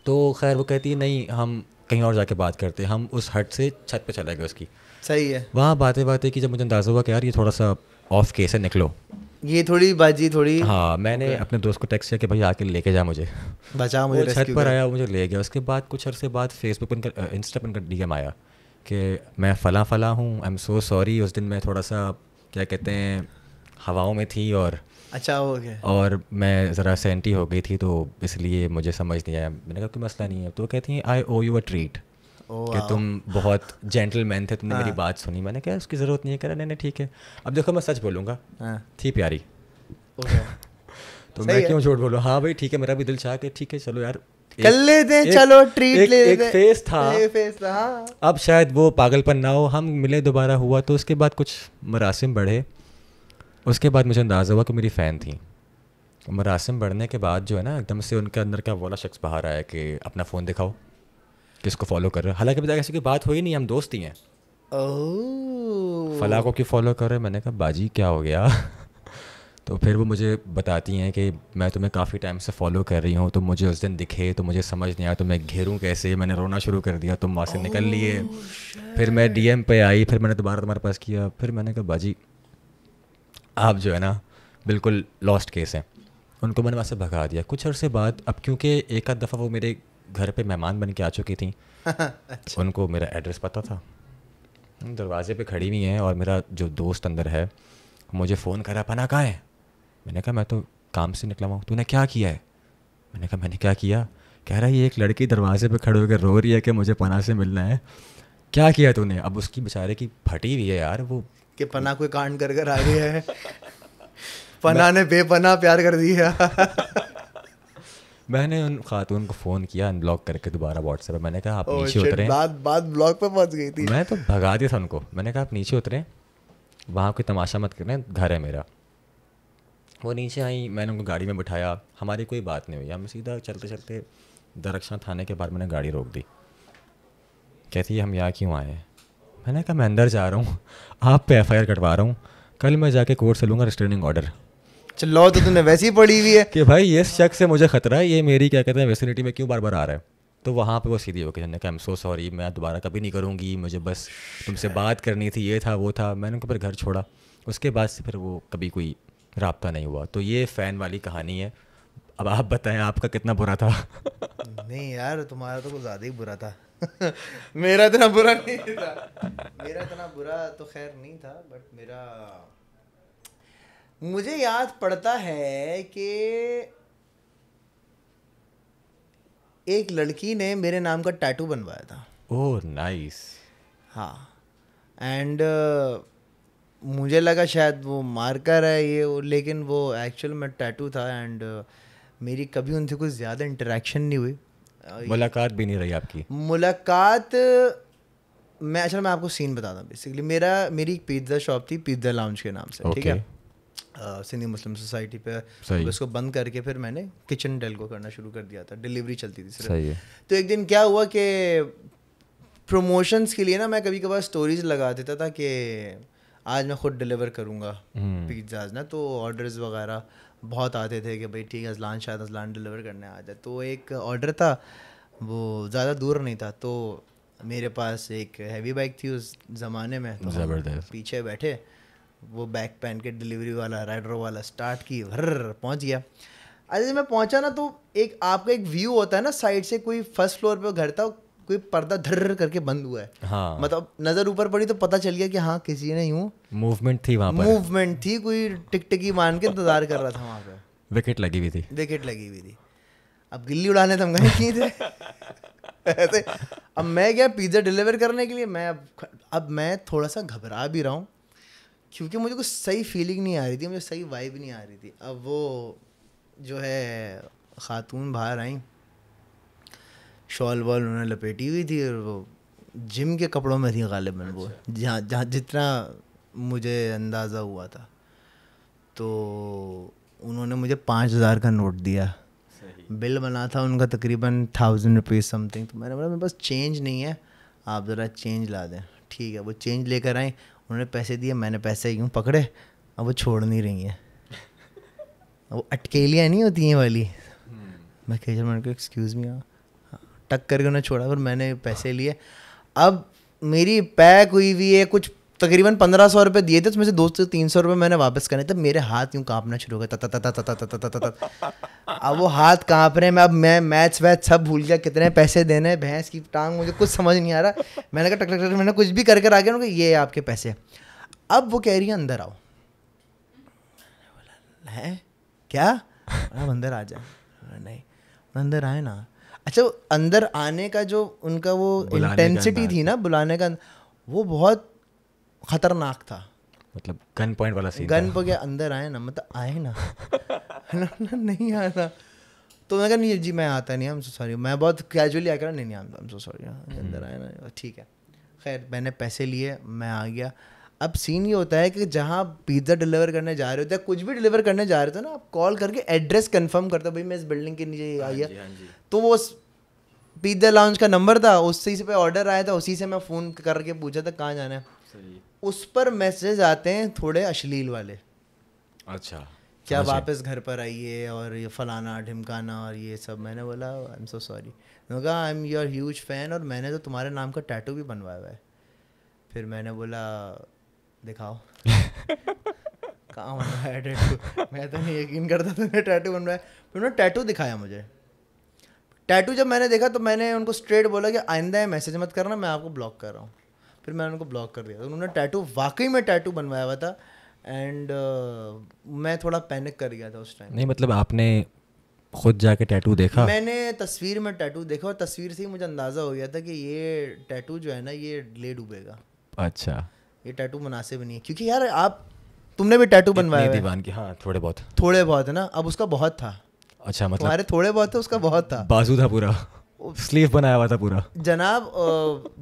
तो खैर वो कहती है नहीं हम कहीं और जाके बात करते हम उस हट से छत पे चले गए उसकी। सही है। वहाँ बातें बातें की जब मुझे अंदाज़ा हुआ कि यार ये थोड़ा सा ऑफ़ केस है निकलो। ये थोड़ी बाजी थोड़ी हाँ मैंने अपने दोस्त को टेक्स्ट किया कि भाई आके लेके जा मुझे। बचा मुझे छत पर आया मुझे ले गया। उसके बाद कुछ अरसे बाद फेसबुक पर इंस्टा पर डी एम आया। कि मैं फ़ला फ़ला हूँ आई एम सो सॉरी उस दिन मैं थोड़ा सा क्या कहते हैं हवाओं में थी और अच्छा हो गया। और मैं ज़रा सेंटी हो गई थी तो इसलिए मुझे समझ नहीं आया। मैंने कहा कोई मसला नहीं है? तो कहती हैं आई ओ यू अ ट्रीट कि तुम बहुत जेंटलमैन थे तुमने मेरी हाँ। बात सुनी। मैंने कहा उसकी ज़रूरत नहीं है। कह नहीं नहीं ठीक है। अब देखो मैं सच बोलूँगा। हाँ। थी प्यारी। *laughs* तो मैं क्यों झूठ बोलूँ? हाँ भाई ठीक है मेरा भी दिल चाह के ठीक है चलो यार कर लेते हैं चलो ट्रीट एक, ले एक फेस था। फेस था हाँ। अब शायद वो पागलपन ना हो। हम मिले दोबारा हुआ तो उसके बाद कुछ मरासिम बढ़े। उसके बाद मुझे अंदाज़ा हुआ कि मेरी फ़ैन थी। मरासिम बढ़ने के बाद जो है ना एकदम से उनके अंदर का वाला शख्स बाहर आया कि अपना फ़ोन दिखाओ किसको फॉलो कर रहे हो। हालाँकि बताया ऐसी कोई बात हुई नहीं हम दोस्त ही हैं। फला को क्यों फॉलो कर रहे मैंने कहा बाजी क्या हो गया? तो फिर वो मुझे बताती हैं कि मैं तुम्हें काफ़ी टाइम से फॉलो कर रही हूँ तो मुझे उस दिन दिखे तो मुझे समझ नहीं आया तो मैं घेरूँ कैसे? मैंने रोना शुरू कर दिया तुम वहाँ से निकल लिए। फिर मैं डीएम पे आई फिर मैंने दोबारा तुम्हारे पास किया फिर मैंने कहा बाजी आप जो है ना बिल्कुल लॉस्ट केस हैं। उनको मैंने वहाँ से भगा दिया। कुछ अर्से बाद अब क्योंकि एक आध दफ़ा वो मेरे घर पे मेहमान बन के आ चुकी थी अच्छा। उनको मेरा एड्रेस पता था। दरवाजे पे खड़ी हुई हैं और मेरा जो दोस्त अंदर है मुझे फ़ोन करा पना कहाँ है? मैंने कहा मैं तो काम से निकला हुआ तूने क्या किया है? मैंने कहा मैंने क्या किया? कह रहा है ये एक लड़की दरवाजे पे खड़े होकर रो रही है कि मुझे पना से मिलना है। क्या किया तूने? अब उसकी बेचारे की फटी हुई है यार वो कि पना कोई कांड कर कर आ गया है। पना ने बेपना प्यार कर दिया *laughs* मैंने उन खातून को फ़ोन किया अनब्लॉक करके दोबारा व्हाट्सएप पे। मैंने कहा आप oh, नीचे उतरे। बात बात ब्लॉक पे पहुँच गई थी। मैं तो भगा दिया था उनको। मैंने कहा आप नीचे उतरे वहाँ कोई तमाशा मत करें घर है मेरा। वो नीचे आई मैंने उनको गाड़ी में बिठाया। हमारी कोई बात नहीं हुई। हम सीधा चलते चलते दरक्षा थाने के बाद मैंने गाड़ी रोक दी। कहती है हम यहाँ क्यों आए हैं? मैंने कहा मैं अंदर जा रहा हूँ। आप पे एफ़ कटवा रहा हूँ। कल मैं जाके कोर्ट से लूँगा रिस्ट्रेनिंग ऑर्डर। चलो तो तूने वैसी पड़ी हुई है। कि भाई ये शख्स से मुझे खतरा है। ये मेरी क्या कहते हैं वेसिनिटी में क्यों बार बार आ रहा है? तो वहाँ पे वो सीधी होकर हमने कहा एम सो सॉरी मैं दोबारा कभी नहीं करूँगी। मुझे बस तुमसे बात करनी थी ये था वो था। मैंने उनको फिर घर छोड़ा। उसके बाद से फिर वो कभी कोई रबता नहीं हुआ। तो ये फ़ैन वाली कहानी है। अब आप बताएँ आपका कितना बुरा था? नहीं यार तुम्हारा तो कुछ ज़्यादा ही बुरा था। *laughs* मेरा इतना बुरा नहीं था। मेरा इतना बुरा तो खैर नहीं था बट मेरा मुझे याद पड़ता है कि एक लड़की ने मेरे नाम का टैटू बनवाया था। ओह नाइस हाँ। एंड uh, मुझे लगा शायद वो मार्कर है ये लेकिन वो एक्चुअल में टैटू था एंड uh, मेरी कभी उनसे कुछ ज़्यादा इंटरेक्शन नहीं हुई। मुलाकात भी नहीं रही आपकी। मुलाकात मैं अच्छा मैं आपको सीन बताता हूँ बेसिकली मेरा मेरी एक पिज़्ज़ा शॉप थी पिज़्ज़ा लाउंज के नाम से ठीक है? सिंधी मुस्लिम सोसाइटी पे उसको बंद करके फिर मैंने किचन डेल को करना शुरू कर दिया था डिलीवरी चलती थी सिर्फ़। तो एक दिन क्या हुआ कि प्रमोशंस के लिए ना मैं कभी कभार स्टोरीज लगा देता था कि आज मैं खुद डिलीवर करूँगा पिज्ज़ाज ना? तो ऑर्डर्स वगैरह बहुत आते थे कि भाई ठीक है अजलान शायद अजलान डिलीवर करने आ जाए। तो एक ऑर्डर था वो ज़्यादा दूर नहीं था तो मेरे पास एक हैवी बाइक थी उस ज़माने में तो ज़बरदस्त। पीछे बैठे वो बैक पहन के डिलीवरी वाला राइडर वाला स्टार्ट की भर पहुँच गया। अरे मैं पहुँचा ना तो एक आपका एक व्यू होता है ना साइड से कोई फ़र्स्ट फ्लोर पे घर था कोई पर्दा धर करके बंद हुआ है। हाँ। मतलब नज़र ऊपर पड़ी तो पता चल गया कि हाँ किसी ने यूँ मूवमेंट थी वहाँ पर। मूवमेंट थी कोई टिकटिकी मान के इंतज़ार कर रहा था वहाँ पे। विकेट लगी हुई थी। विकेट लगी हुई थी। अब गिल्ली उड़ाने तो हम गए नहीं थे। ऐसे अब मैं क्या पिज़्ज़ा डिलीवर करने के लिए मैं अब अब मैं थोड़ा सा घबरा भी रहा हूँ क्योंकि मुझे कुछ सही फीलिंग नहीं आ रही थी मुझे सही वाइब नहीं आ रही थी। अब वो जो है ख़ातून बाहर आई। शॉल वॉल उन्होंने लपेटी हुई थी और वो जिम के कपड़ों में थी गालिबन वो। अच्छा। जहाँ जहाँ जितना मुझे अंदाज़ा हुआ था। तो उन्होंने मुझे पाँच हज़ार का नोट दिया। बिल बना था उनका तकरीबन थाउज़ेंड रुपीज़ समथिंग। तो मैंने बोला मेरे पास चेंज नहीं है। आप ज़रा चेंज ला दें। ठीक है वो चेंज लेकर आए। उन्होंने पैसे दिए मैंने पैसे यूँ पकड़े। अब वो छोड़ नहीं रही हैं। *laughs* वो अटकेलियाँ नहीं होती हैं वाली। हम्म। मैं कह मैंने को एक्सक्यूज़ मी टक करके उन्हें छोड़ा और मैंने पैसे लिए। अब मेरी पैक हुई हुई है, कुछ तकरीबन पंद्रह सौ रुपये दिए थे उसमें से दो सौ तीन सौ रुपये मैंने वापस करने तब मेरे हाथ यूँ काँपना शुरू हो गया अब वो हाथ काँप रहे हैं, मैं अब मैं मैच वैच सब भूल गया, कितने पैसे देने भैंस की टांग, मुझे कुछ समझ नहीं आ रहा। मैंने कहा, टक टक टक, मैंने कुछ भी कर कर आ गया ये आपके पैसे। अब वो कह रही है, अंदर आओ। है? क्या? अंदर आ जाए नहीं, अंदर आए ना। अच्छा अंदर आने का जो उनका वो इंटेंसिटी थी ना बुलाने का वो बहुत खतरनाक था। मतलब गन पॉइंट वाला सीन गन पे अंदर आए ना मतलब आए ना। *laughs* ना, ना नहीं आया तो मैं कहा नहीं जी मैं आता नहीं हम सो सॉरी मैं बहुत कैजुअली आकर नहीं नहीं आई सो सॉरी अंदर आए ना ठीक है। खैर मैंने पैसे लिए मैं आ गया। अब सीन ये होता है कि जहाँ पिज़्ज़ा डिलीवर करने जा रहे होते हैं कुछ भी डिलीवर करने जा रहे थे ना आप कॉल करके एड्रेस कंफर्म करते भाई मैं इस बिल्डिंग के नीचे हाँ। आई है हाँ तो वो पिज़्ज़ा लाउंज का नंबर था उसी से पे ऑर्डर आया था उसी से मैं फ़ोन करके पूछा था कहाँ जाना है? उस पर मैसेज आते हैं थोड़े अश्लील वाले। अच्छा। क्या वापस घर पर आइए और ये फलाना ढिमकाना और ये सब? मैंने बोला आई एम सो सॉरी कहा I am your huge fan और मैंने तो तुम्हारे नाम का टैटू भी बनवाया हुआ है। फिर मैंने बोला दिखाओ। *laughs* कहाँ बनवाया टैटू मैं तो नहीं यकीन करता था टैटू बनवाया फिर उन्होंने टैटू दिखाया मुझे। टैटू जब मैंने देखा तो मैंने उनको स्ट्रेट बोला कि आइंदा मैसेज मत करना मैं आपको ब्लॉक कर रहा हूँ। फिर मैंने उनको ब्लॉक कर दिया। तो उन्होंने टैटू वाकई में टैटू बनवाया हुआ था। एंड uh, मैं थोड़ा पैनिक कर गया था उस टाइम नहीं मतलब आपने खुद जाके टैटू देखा? मैंने तस्वीर में टैटू देखा और तस्वीर से ही मुझे अंदाज़ा हो गया था कि ये टैटू जो है ना ये ले डूबेगा। अच्छा। ये टैटू मुनासिब नहीं है। क्योंकि यार आप तुमने भी टैटू बनवाया दीवान की हाँ थोड़े बहुत। थोड़े बहुत है ना? अब उसका बहुत था। अच्छा मतलब तुम्हारे थोड़े बहुत थे उसका बहुत था। बाजू था पूरा। स्लीव बनाया हुआ था पूरा। जनाब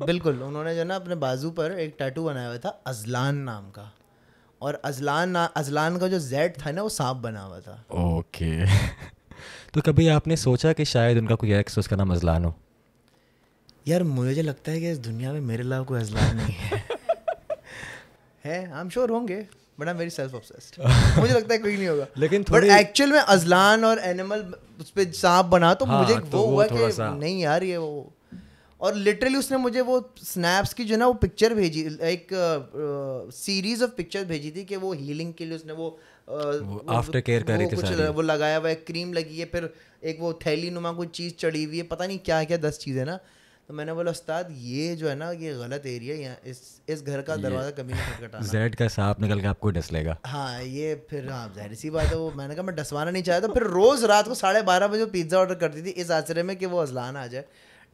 बिल्कुल उन्होंने जो ना अपने बाजू पर एक टैटू बनाया हुआ था अजलान नाम का। और अजलान अजलान का जो जेड था ना वो सांप बना हुआ था। ओके। *laughs* तो कभी आपने सोचा कि शायद उनका कोई एक्स उसका नाम अजलान हो? यार मुझे लगता है कि इस दुनिया में मेरे अलावा कोई अजलान नहीं है। है आई एम श्योर होंगे but I am very self obsessed मुझे लगता है कोई नहीं होगा. लेकिन बट एक्चुअल में अजलान और एनिमल उस पर सांप बना तो हाँ, मुझे तो वो हुआ कि नहीं यार ये वो और लिटरली उसने मुझे वो स्नैप्स की जो ना वो पिक्चर भेजी एक सीरीज़ ऑफ़ पिक्चर भेजी थी कि वो हीलिंग के लिए उसने वो आफ्टर केयर कर रही थी कुछ वो लगाया हुआ है क्रीम लगी है फिर एक वो थैली नुमा कोई चीज़ चढ़ी हुई है पता नहीं क्या क्या दस चीज़ें ना। तो मैंने बोला उस्ताद ये जो है ना ये गलत एरिया यहाँ इस इस घर का दरवाज़ा कभी नहीं खटखटाना. जेड का सांप निकल के आपको डस लेगा हाँ ये फिर हाँ ज़ाहिर सी बात है वो मैंने कहा मैं डसवाना नहीं चाहता। फिर रोज़ रात को साढ़े बारह बजे पिज़्ज़ा ऑर्डर करती थी इस आश्रय में कि वो अजलान आ जाए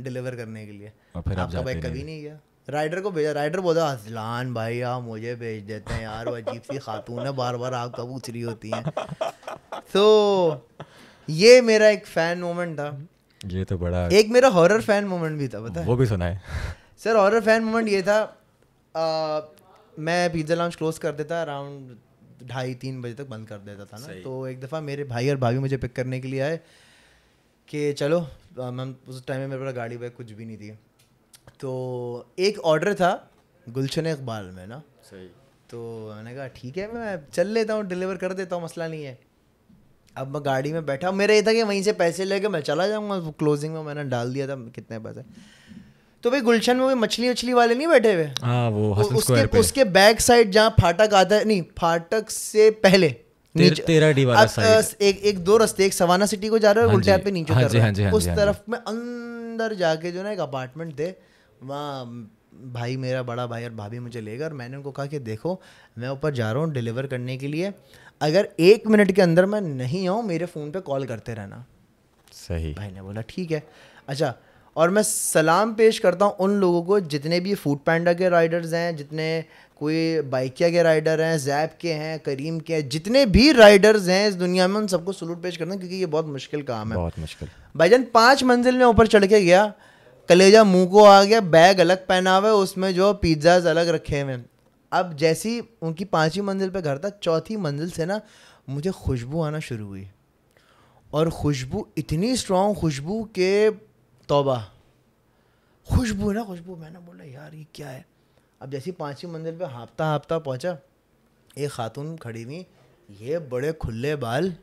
डिलीवर करने के लिए। और फिर आपका भाई कभी नहीं। गया। राइडर को भेजा राइडर बोला अजलान भाई आप मुझे भेज देते हैं यार वो अजीब सी खातून है बार बार आप कब उचरी होती हैं? *laughs* तो ये मेरा एक फ़ैन मोमेंट था। ये तो बड़ा एक मेरा हॉरर फ़ैन मोमेंट भी था पता है? वो भी सुना है। सर हॉरर फ़ैन मोमेंट ये था आ, मैं पिज़्ज़ा लॉन्च क्लोज कर देता अराउंड ढाई तीन बजे तक बंद कर देता था ना। तो एक दफ़ा मेरे भाई और भाभी मुझे पिक करने के लिए आए कि चलो मैम उस टाइम में मेरे पास गाड़ी बाइक कुछ भी नहीं थी। तो एक ऑर्डर था गुलशन इकबाल में ना। सही। तो मैंने कहा ठीक है मैं चल लेता हूँ डिलीवर कर देता हूँ मसला नहीं है। अब मैं गाड़ी में बैठा मेरा ये था कि वहीं से पैसे लेके मैं चला जाऊँगा क्लोजिंग में मैंने डाल दिया था कितने पैसे। तो भाई गुलशन में वो मछली मछली वाले नहीं बैठे हुए? हाँ वो हसन उसके पे। उसके बैक साइड जहाँ फाटक आता है नहीं फाटक से पहले तेरा एक एक दो रस्ते एक सवाना सिटी को जा रहे हो हाँ उल्टे पे नीचे हाँ हाँ। उस तरफ़ में अंदर जाके जो ना एक अपार्टमेंट थे वहाँ भाई मेरा बड़ा भाई और भाभी मुझे लेगा और मैंने उनको कहा कि देखो मैं ऊपर जा रहा हूँ डिलीवर करने के लिए। अगर एक मिनट के अंदर मैं नहीं आऊँ मेरे फ़ोन पे कॉल करते रहना। सही। भाई ने बोला ठीक है। अच्छा और मैं सलाम पेश करता हूँ उन लोगों को जितने भी फ़ूड पैंडा के राइडर्स हैं जितने कोई बाइकिया के राइडर हैं जैप के हैं करीम के हैं जितने भी राइडर्स हैं इस दुनिया में उन सबको सलूट पेश करता हूँ क्योंकि ये बहुत मुश्किल काम है। बहुत मुश्किल। भाईजान पाँच मंजिल में ऊपर चढ़ के गया कलेजा मुँह को आ गया बैग अलग पहना हुआ है उसमें जो पिज्ज़ाज अलग रखे हुए हैं। अब जैसी उनकी पाँचवीं मंजिल पे घर था, चौथी मंजिल से ना मुझे खुशबू आना शुरू हुई। और खुशबू, इतनी स्ट्रॉन्ग खुशबू के तोबा। खुशबू है ना, खुशबू, मैंने बोला, यार, ये क्या है? अब जैसी पाँचवीं मंजिल पे हाँपता हाँपता पहुँचा, एक खातून खड़ी हुई, ये बड़े खुले बाल,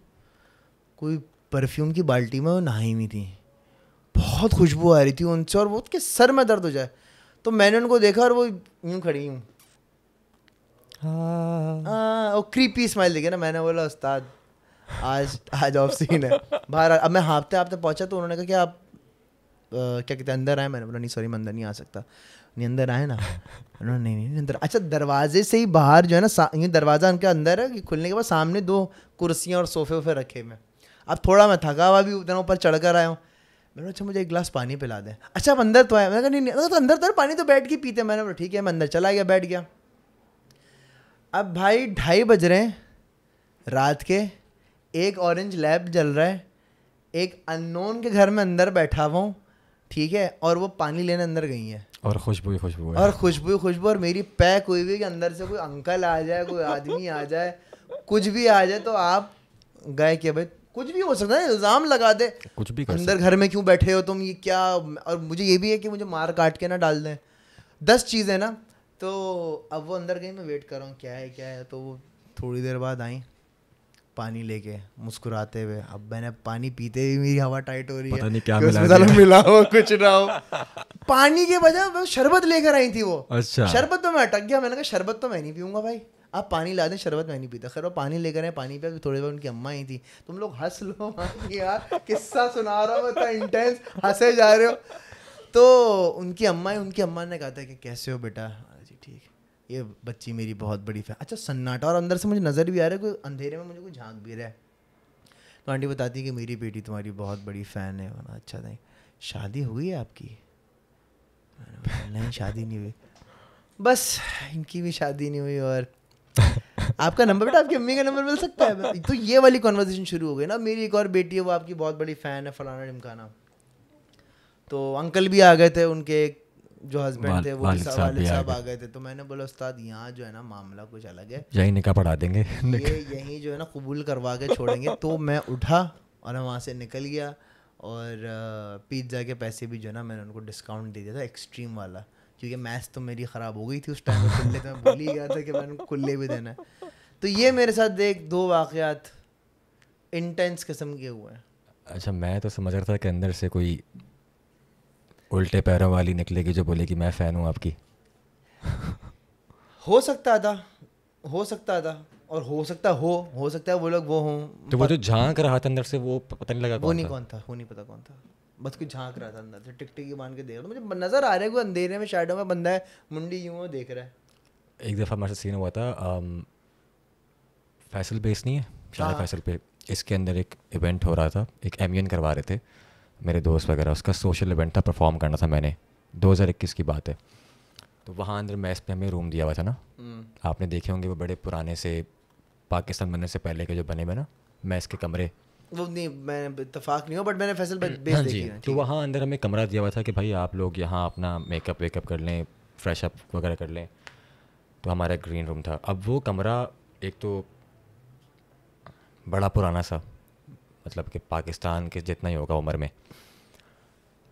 कोई परफ्यूम की बाल्टी में वो नहाई हुई थी। बहुत खुशबू आ रही थी उनसे और वो उसके सर में दर्द हो जाए। तो मैंने उनको देखा और वो यूँ खड़ी हूँ हाँ। वो क्रीपी स्माइल देखे ना, मैंने बोला, उस्ताद, आज आज ऑफ़ सीन है। बाहर अब मैं हाँपते हाँपते पहुँचा तो उन्होंने कहा कि आप क्या कहते हैं, अंदर आए? मैंने बोला, नहीं सॉरी मैं अंदर नहीं आ सकता। नहीं, अंदर आए ना? उन्होंने, नहीं नहीं अंदर अच्छा दरवाजे से ही बाहर जो है ना ये दरवाज़ा उनके अंदर है खुलने के बाद सामने दो कुर्सियाँ और सोफे वोफे रखे मैं अब थोड़ा मैं थका हुआ भी उतना ऊपर चढ़ कर आया हूँ। मैंने अच्छा मुझे एक गिलास पानी पिला दें। अच्छा अब अंदर तो आया। मैंने कहा, नहीं नहीं तो अंदर तो पानी तो बैठ के पीते मैंने बोला, ठीक है, मैं अंदर चला गया, बैठ गया। अब भाई ढाई बज रहे हैं। रात के एक ऑरेंज लैब जल रहा है। एक अननोन के घर में अंदर बैठा हुआ हूँ ठीक है? और वो पानी लेने अंदर गई है। और खुशबू खुशबू और खुशबू खुशबू और मेरी पैक हुई हुई कि अंदर से कोई अंकल आ जाए कोई आदमी आ जाए कुछ भी आ जाए तो आप गए क्या भाई कुछ भी हो सकता है इल्ज़ाम लगा दे। कुछ भी अंदर घर में क्यों बैठे हो तुम? ये क्या और मुझे ये भी है कि मुझे मार काट के ना डाल दें। दस चीज़ें ना तो अब वो अंदर गई मैं वेट कर रहा हूँ क्या है क्या है? तो वो थोड़ी देर बाद आई पानी लेके मुस्कुराते हुए। अब मैंने पानी पीते ही मेरी हवा टाइट हो रही है। नहीं क्या मिला, मिला हो कुछ ना हो। पानी के बजाय शरबत लेकर आई थी वो। अच्छा। शरबत तो मैं अटक गया। मैंने कहा शरबत तो मैं नहीं पीऊँगा भाई। आप पानी ला दें शरबत मैं नहीं पीता। खैर वो पानी लेकर आए पानी पे थोड़ी देर उनकी अम्मा ही थी। तुम लोग हंस लो *laughs* यार किस्सा सुना रहा हूँ इतना इंटेंस हंसे जा रहे हो। तो उनकी अम्मा ही उनकी अम्मा ने कहा था कि कैसे हो बेटा? ये बच्ची मेरी बहुत बड़ी फ़ैन अच्छा सन्नाटा, और अंदर से मुझे नज़र भी आ रहा है, कोई अंधेरे में मुझे कोई झाँक भी रहा है। तो आंटी बताती है कि मेरी बेटी तुम्हारी बहुत बड़ी फ़ैन है। अच्छा नहीं, शादी हुई है आपकी? नहीं, शादी नहीं हुई। बस, इनकी भी शादी नहीं हुई, और आपका नंबर बेटा, आपकी अम्मी का नंबर मिल सकता है। तो ये वाली कॉन्वर्जेशन शुरू हो गई ना, मेरी एक और बेटी है, वो आपकी बहुत बड़ी फ़ैन है, फलाना ढिमकाना। तो अंकल भी आ गए थे, उनके जो हस्बैंड थे वो वालिद साहब, साहब आ गए। थे। तो मैंने बोला उस्ताद यहाँ जो है ना मामला कुछ अलग है। यही निकाह पढ़ा देंगे। ये यहीं जो है ना कबूल करवा के छोड़ेंगे। तो मैं उठा और मैं वहाँ से निकल गया और पिज़्ज़ा के पैसे भी जो है ना मैंने उनको डिस्काउंट दे दिया था एक्सट्रीम वाला। क्योंकि मैथ्स तो मेरी ख़राब हो गई थी उस टाइम खुले तो मैं भूल ही गया था कि मैंने खुले भी देना है। तो ये मेरे साथ देख दो वाक़ात इंटेंस किस्म के हुए हैं। अच्छा मैं तो समझ रहा था कि अंदर से कोई उल्टे पैरों वाली निकलेगी जो बोलेगी मैं फ़ैन हूँ आपकी। *laughs* हो सकता था हो सकता था और हो सकता हो हो सकता है वो लोग वो हों तो वो जो झाँक रहा था अंदर से वो पता नहीं लगा वो नहीं कौन था वो नहीं पता कौन था। बस कुछ झाँक रहा था अंदर से टिक टिक बाँध के देख रहा मुझे नज़र आ रहा है कोई अंधेरे में शेडो में बंदा है मुंडी यूँ देख रहा है। एक दफ़ा हमारे सीन हुआ था फैसल बेस नहीं है? शायद हाँ। फैसल पे इसके अंदर एक इवेंट हो रहा था एक एम करवा रहे थे। मेरे दोस्त वगैरह उसका सोशल इवेंट था परफॉर्म करना था मैंने। 2021 की बात है। तो वहाँ अंदर मैस पे हमें रूम दिया हुआ था ना। हम्म। आपने देखे होंगे वो बड़े पुराने से पाकिस्तान बनने से पहले के जो बने हुए ना मैस के कमरे। वो नहीं मैं इतफाक नहीं हूँ बट मैंने फैसल हाँ जी तो वहाँ अंदर हमें कमरा दिया हुआ था कि भाई आप लोग यहाँ अपना मेकअप वेकअप कर लें फ्रेश अप वगैरह कर लें। तो हमारा ग्रीन रूम था। अब वो कमरा एक तो बड़ा पुराना सा। मतलब कि पाकिस्तान के जितना ही होगा उम्र में।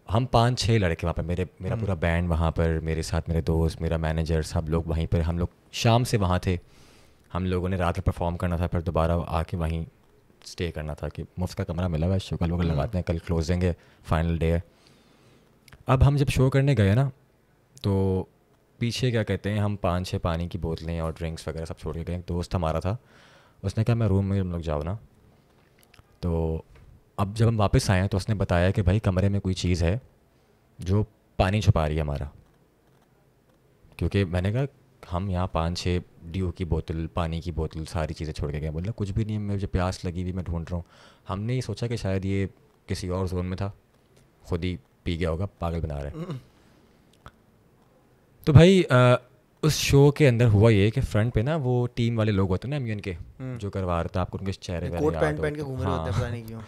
हम पाँच छः लड़के वहाँ पर मेरे मेरा पूरा बैंड वहाँ पर मेरे साथ मेरे दोस्त मेरा मैनेजर सब लोग वहीं पर हम लोग शाम से वहाँ थे। हम लोगों ने रात में परफॉर्म करना था फिर दोबारा आके वहीं स्टे करना था कि मुफ़्त का कमरा मिला हुआ है शो कल वगैरह लगाते हैं कल क्लोजिंग है फाइनल डे है। अब हम जब शो करने गए ना तो पीछे क्या कहते हैं हम पाँच छः पानी की बोतलें और ड्रिंक्स वगैरह सब छोड़ के गए एक दोस्त हमारा था उसने कहा मैं रूम में हम लोग जाओ ना। तो अब जब हम वापस आए तो उसने बताया कि भाई कमरे में कोई चीज़ है जो पानी छुपा रही है हमारा। क्योंकि मैंने कहा हम यहाँ पाँच छः ड्यू की बोतल पानी की बोतल सारी चीज़ें छोड़ के गए बोला कुछ भी नहीं है मुझे प्यास लगी हुई मैं ढूंढ रहा हूँ। हमने ये सोचा कि शायद ये किसी और जोन में था। खुद ही पी गया होगा पागल बना रहे तो भाई आ, उस शो के अंदर हुआ ये कि फ्रंट पे ना वो टीम वाले लोग होते हैं ना एमयूएन के हम्म। जो करवा रहे थे आपको उनके चेहरे कोट पहन पहन के घूम रहे होते हैं पता नहीं क्यों।